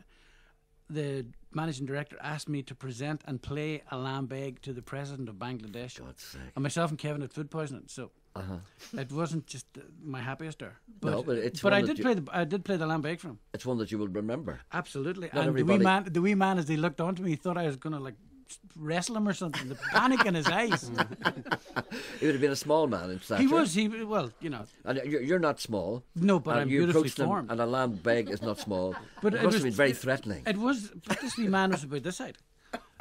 the managing director asked me to present and play a lambeg to the president of Bangladesh. God's sake. And myself and Kevin had food poisoning, so Uh-huh. it wasn't just my happiest hour. No, but it's but I did you- play the I did play the lambeg for him. It's one that you will remember. Absolutely. Not and the wee man, the wee man, as he looked onto me, he thought I was going to like wrestle him or something. The panic in his eyes. He would have been a small man in stature. he was. He well, you know. And you're, you're not small. No, but I'm you beautifully formed. And a lambeg is not small. But it, it must was have been very it- threatening. It was, but this wee man was about this side,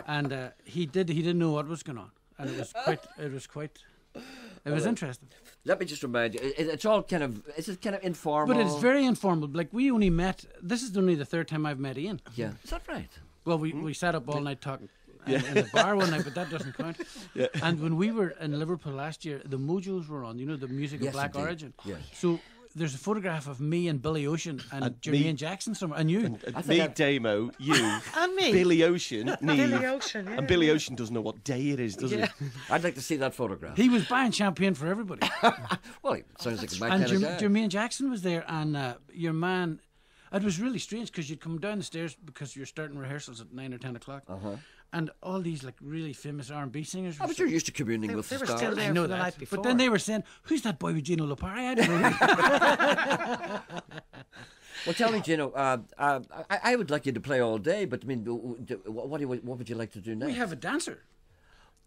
and uh, he did. He didn't know what was going on, and it was quite. It was quite. It was Well, interesting. Let me just remind you, it, it's all kind of, it's just kind of informal. But it's very informal. Like we only met. This is only the third time I've met Ian. Yeah, is that right? Well, we, we sat up all night talking in, Yeah. in the bar one night, but that doesn't count. Yeah. And when we were in Liverpool last year, the MOBOs were on. You know the music Yes, of Black indeed. Origin. Yes. So there's a photograph of me and Billy Ocean and, And Jermaine Jackson somewhere, and you. And me, Damo, you, And me. Billy Ocean, Niamh, Billy Ocean, yeah. and Billy Ocean doesn't know what day it is, does Yeah. he? I'd like to see that photograph. He was buying champagne for everybody. well, it sounds like my and kind of Jerm- guy. Jermaine Jackson was there, and uh, your man. It was really strange because you'd come down the stairs because you're starting rehearsals at nine or ten o'clock, Uh-huh. And all these like really famous R and B singers. Oh, but you're used to communing They- with they the were still stars. there I know for the that, night but then they were saying, "Who's that boy with Gino Lupari?" I don't know. Well, tell me, Gino. Uh, uh, I, I would like you to play all day, but I mean, w- w- do- what, what, do what would you like to do next? we have a dancer.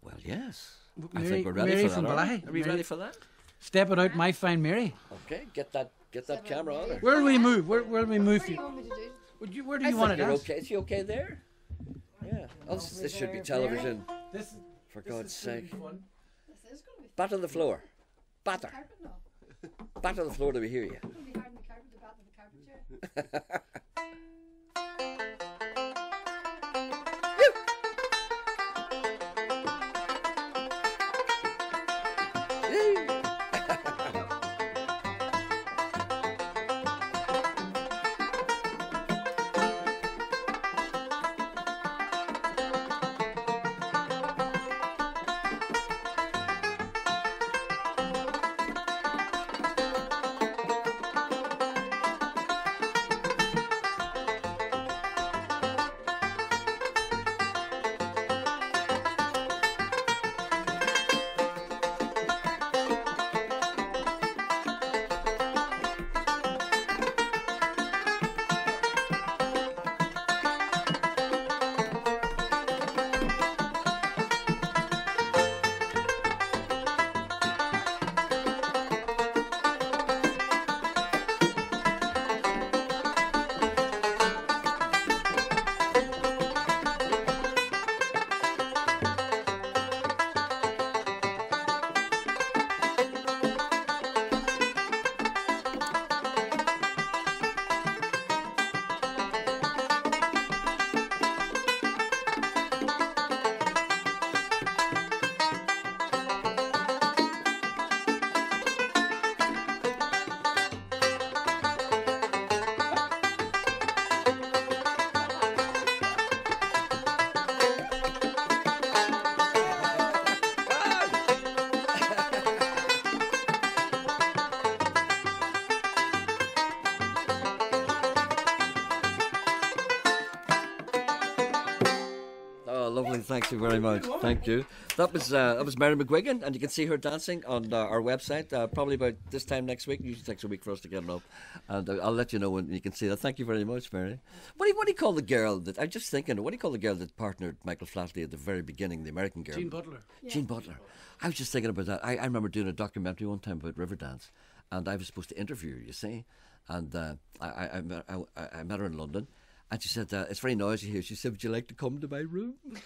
Well, yes. I think we're ready Mary for from that. aren't we? Are we Mary- ready for that? Step it out, my fine Mary. Okay, get that get that camera on her. Where do we move? Where where will we move? You? Would you, where do I you want think to you're dance? okay. Is he okay there? Yeah. Oh, this, this should be television. This, For God's sake. fun. Bat on the floor. Batter. Bat on the floor to we hear you. lovely! Thank you very much. Thank you. That was uh, that was Mary McGuigan, and you can see her dancing on uh, our website. Uh, probably about this time next week. It usually takes a week for us to get it up, and uh, I'll let you know when you can see that. Thank you very much, Mary. What do you, what do you call the girl that I'm just thinking? What do you call the girl that partnered Michael Flatley at the very beginning, the American girl? Jean Butler. Yeah. Jean Butler. I was just thinking about that. I, I remember doing a documentary one time about Riverdance, and I was supposed to interview her, you see. And uh, I, I, I, met, I, I met her in London, and she said, uh, It's very noisy here. She said, Would you like to come to my room?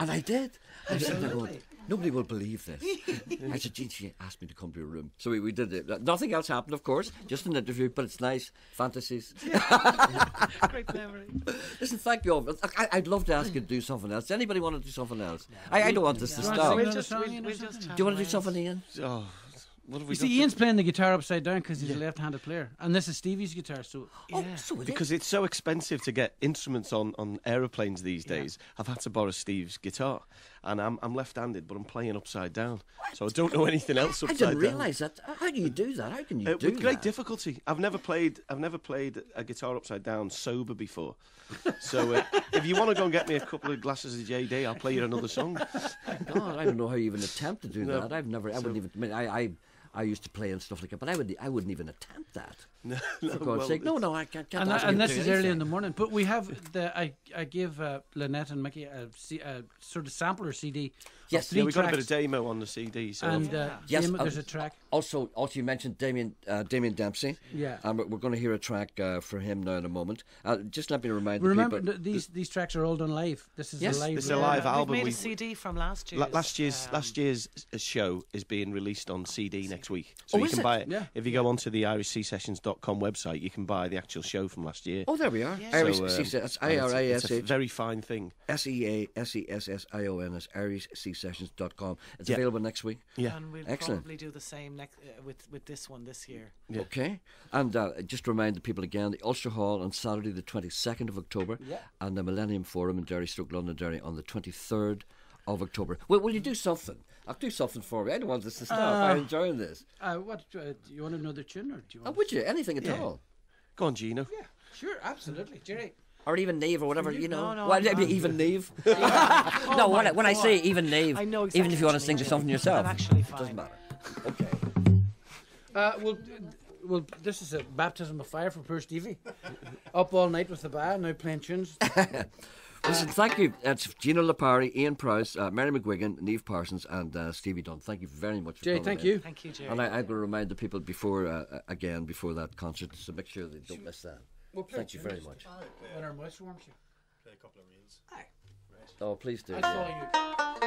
and I did. I was sitting there going, Nobody will believe this. I said, Gene, she asked me to come to her room. So we, we did it. Nothing else happened, of course, just an interview, but it's nice. Fantasies. Great memory. Listen, thank you all. I, I'd love to ask you to do something else. Does anybody want to do something else? I, I don't want this to Do you want to stop. sing Do another song, Ian, or something? you want to do something, Ian? Oh, what have we You see. Ian's playing the guitar upside down because he's a left-handed player, and this is Stevie's guitar. So, oh, so it because it's so expensive to get instruments on, on aeroplanes these days, I've had to borrow Steve's guitar, and I'm I'm left-handed, but I'm playing upside down, so I don't know anything else upside down. I didn't realise that. How do you do that? How can you Uh, do with great that? difficulty. I've never played. I've never played a guitar upside down sober before. So uh, if you want to go and get me a couple of glasses of JD, I'll play you another song. God, I don't know how you even attempt to do No. that. I've never. I So- wouldn't even. I, mean, I, I, I used to play and stuff like that, but I would. I wouldn't even attempt that. No, For no, God's well, sake, no, no, I can't. can't and, ask that- and this is early in the morning. But we have the I I give uh, Lynette and Mickey a sort of sampler CD. Yes, three yeah, we got a bit of demo on the CD. So And uh, Yes, Damon- uh, there's a track. Also, also you mentioned Damien, uh, Damien Dempsey. Yeah. and we're, we're going to hear a track uh, for him now in a moment. Uh, just let me remind Remember, the people. th- these these tracks are all done live. This is Yes, a live. It's a live We've album. made a CD from last year. La- last year's last year's show is being released on CD next week, so Oh, you is can it? buy it Yeah. if you go onto the irishseasessions.com irascss.com website, you can buy the actual show from last year. Oh, there we are. So, Irish um, Sea Sessions. and it's- It's a I-R-I-S-H. very fine thing. S E A S E S S I O N S irishseasessions.com. It's Yeah. available next week. Yeah. And we'll Excellent. probably do the same next, uh, with, with this one this year. Okay. And uh, just remind the people again the Ulster Hall on Saturday, the 22nd of October, Yeah. and the Millennium Forum in Derry, Stoke, London, Derry on the 23rd of October. Well, will you do something? I'll do something for me. I don't want this to stop. Uh, I'm enjoying this. Uh, what uh, do you want another tune or do you Want Oh, want? would you? Anything at Yeah. all? Go on, Gino. Yeah, sure, absolutely, Gerry. Or even Niamh or whatever, you- you know. No, no, well, I'm maybe not. even Niamh. Oh no, when, I, when I say even Niamh, I know even if you want to sing you to something yourself, I'm actually it doesn't matter. Okay. Uh, well, uh, well, this is a baptism of fire for poor Stevie. Up all night with the band, now playing tunes. Listen, thank you. It's Gino Lupari, Ian Prowse, uh, Mary McGuigan, Niamh Parsons, and uh, Stevie Dunne. Thank you very much for Jay, coming thank in. you. Thank you, Gerry. And I, I'm going to remind the people before, uh, again, before that concert, so make sure they don't miss that. We'll play Thank you very much. When our voice warms you. Play a couple of reels. Oh, please do. I yeah. saw you.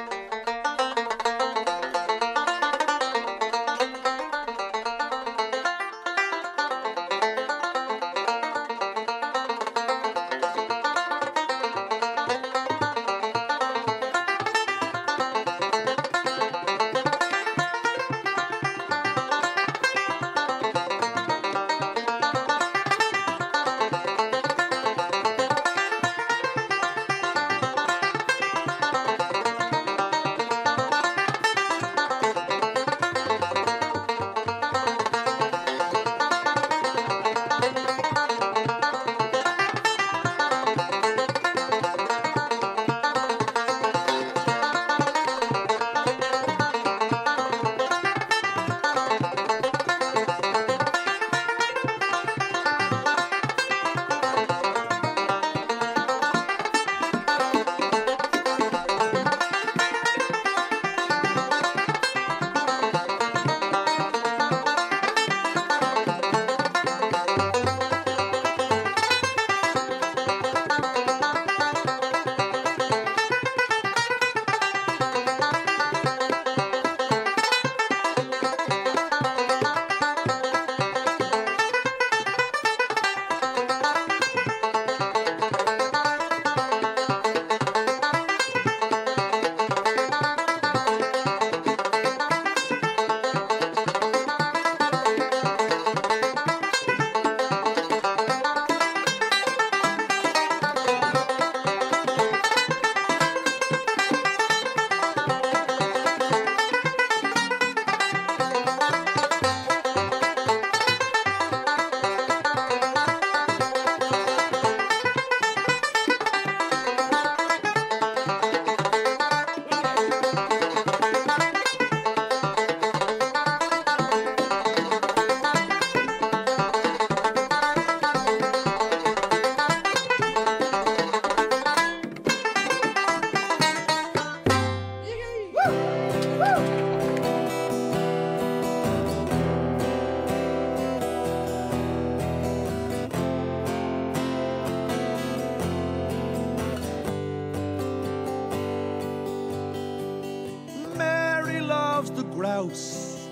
Grouse.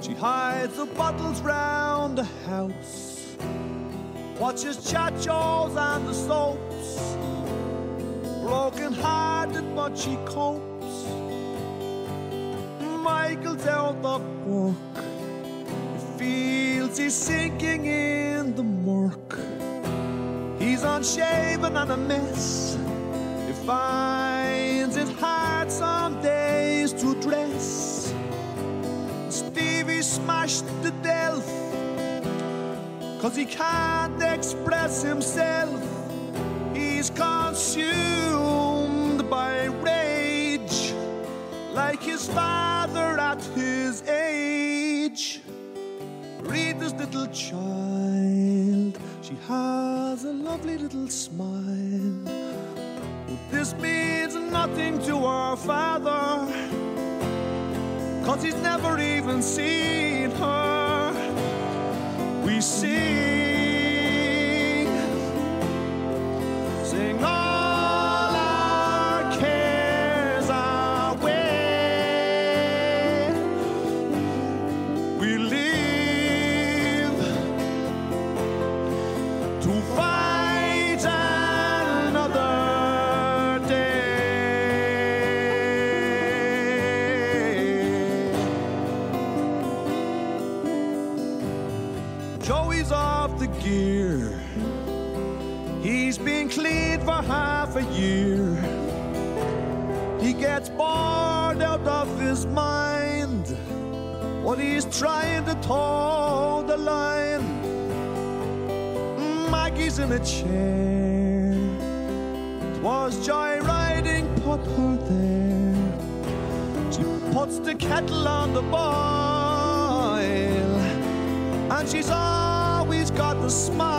She hides the bottles round the house. Watches chachos and the soaps. Broken hearted, but she copes. Michael's out of work. He feels he's sinking in the murk. He's unshaven and a mess. He finds to death, cause he can't express himself. He's consumed by rage, like his father at his age. Read this little child, she has a lovely little smile. This means nothing to our father, cause he's never even seen. We sing, gear. He's been clean for half a year. He gets bored out of his mind when he's trying to toe the line. Maggie's in a chair. Twas joyriding put her there. She puts the kettle on the boil, and she's always the smile.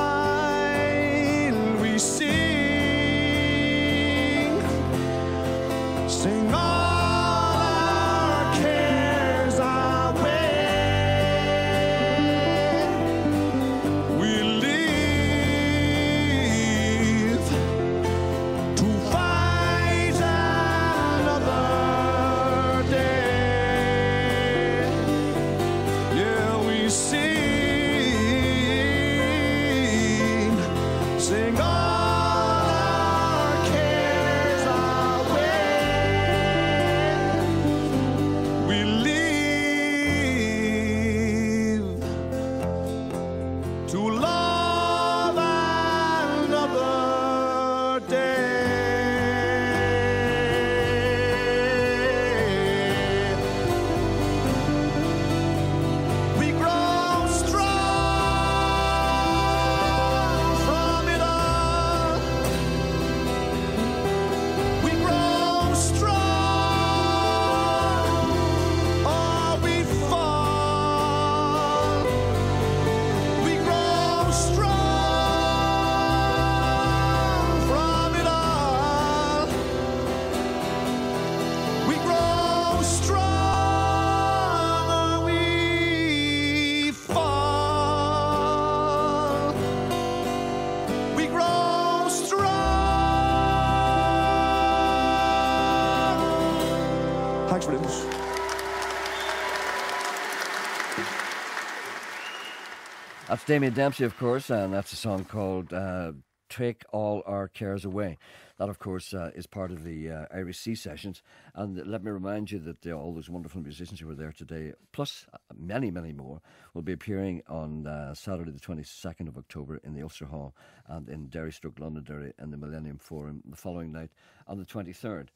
Damien Dempsey, of course, and that's a song called uh, Take All Our Cares Away. That, of course, uh, is part of the uh, Irish Sea Sessions. And let me remind you that all those wonderful musicians who were there today, plus uh, many, many more, will be appearing on uh, Saturday, the 22nd of October, in the Ulster Hall and in Derry Stroke Londonderry in the Millennium Forum the following night on the 23rd.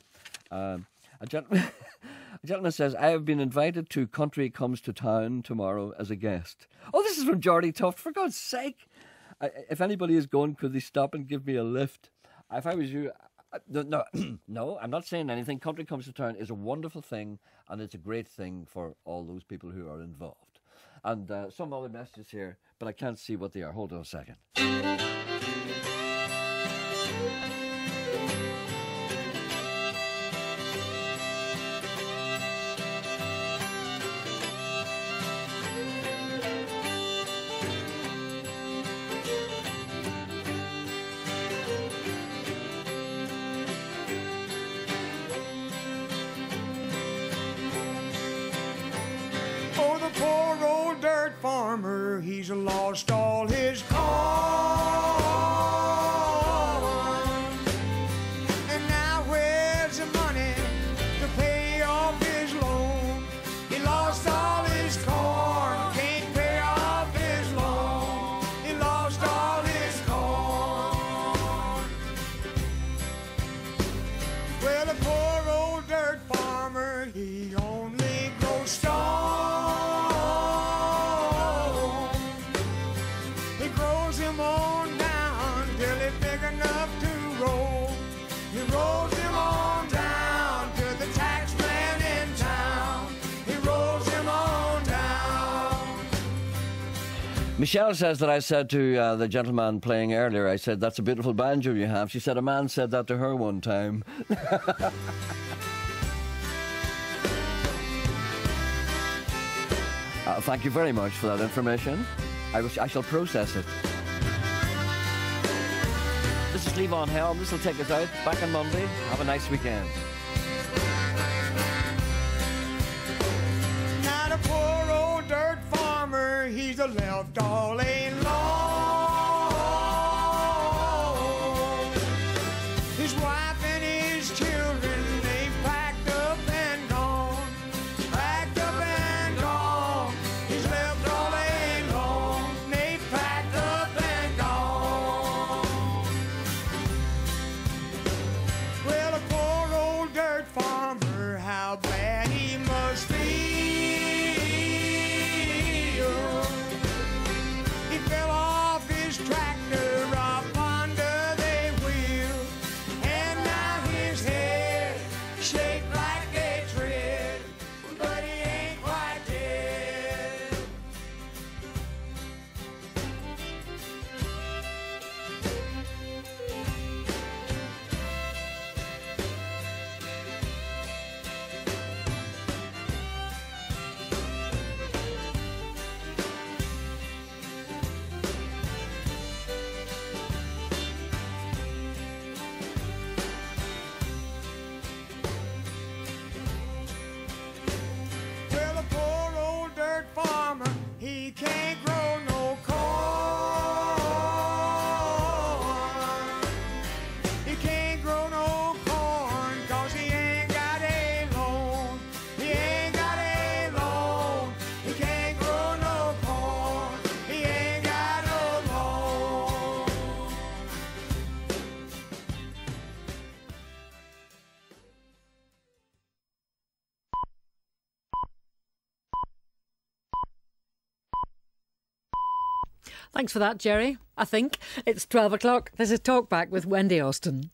Um, a gentleman, a gentleman says, I have been invited to Country Comes to Town tomorrow as a guest. Oh, this is from Geordie Tuft, for God's sake. I, if anybody is going, could they stop and give me a lift? If I was you, I- no, no, no, I'm not saying anything. Country Comes to Town is a wonderful thing, and it's a great thing for all those people who are involved. And uh, some other messages here, but I can't see what they are. Hold on a second. Well, the poor old dirt farmer, he Michelle says that I said to uh, the gentleman playing earlier, I said, That's a beautiful banjo you have. She said, A man said that to her one time. Uh, thank you very much for that information. I, wish, I shall process it. This is Levon Helm. This will take us out. Back on Monday. Have a nice weekend. He's a left all alone. Thanks for that, Gerry. I think it's 12 o'clock. This is Talkback with Wendy Austin.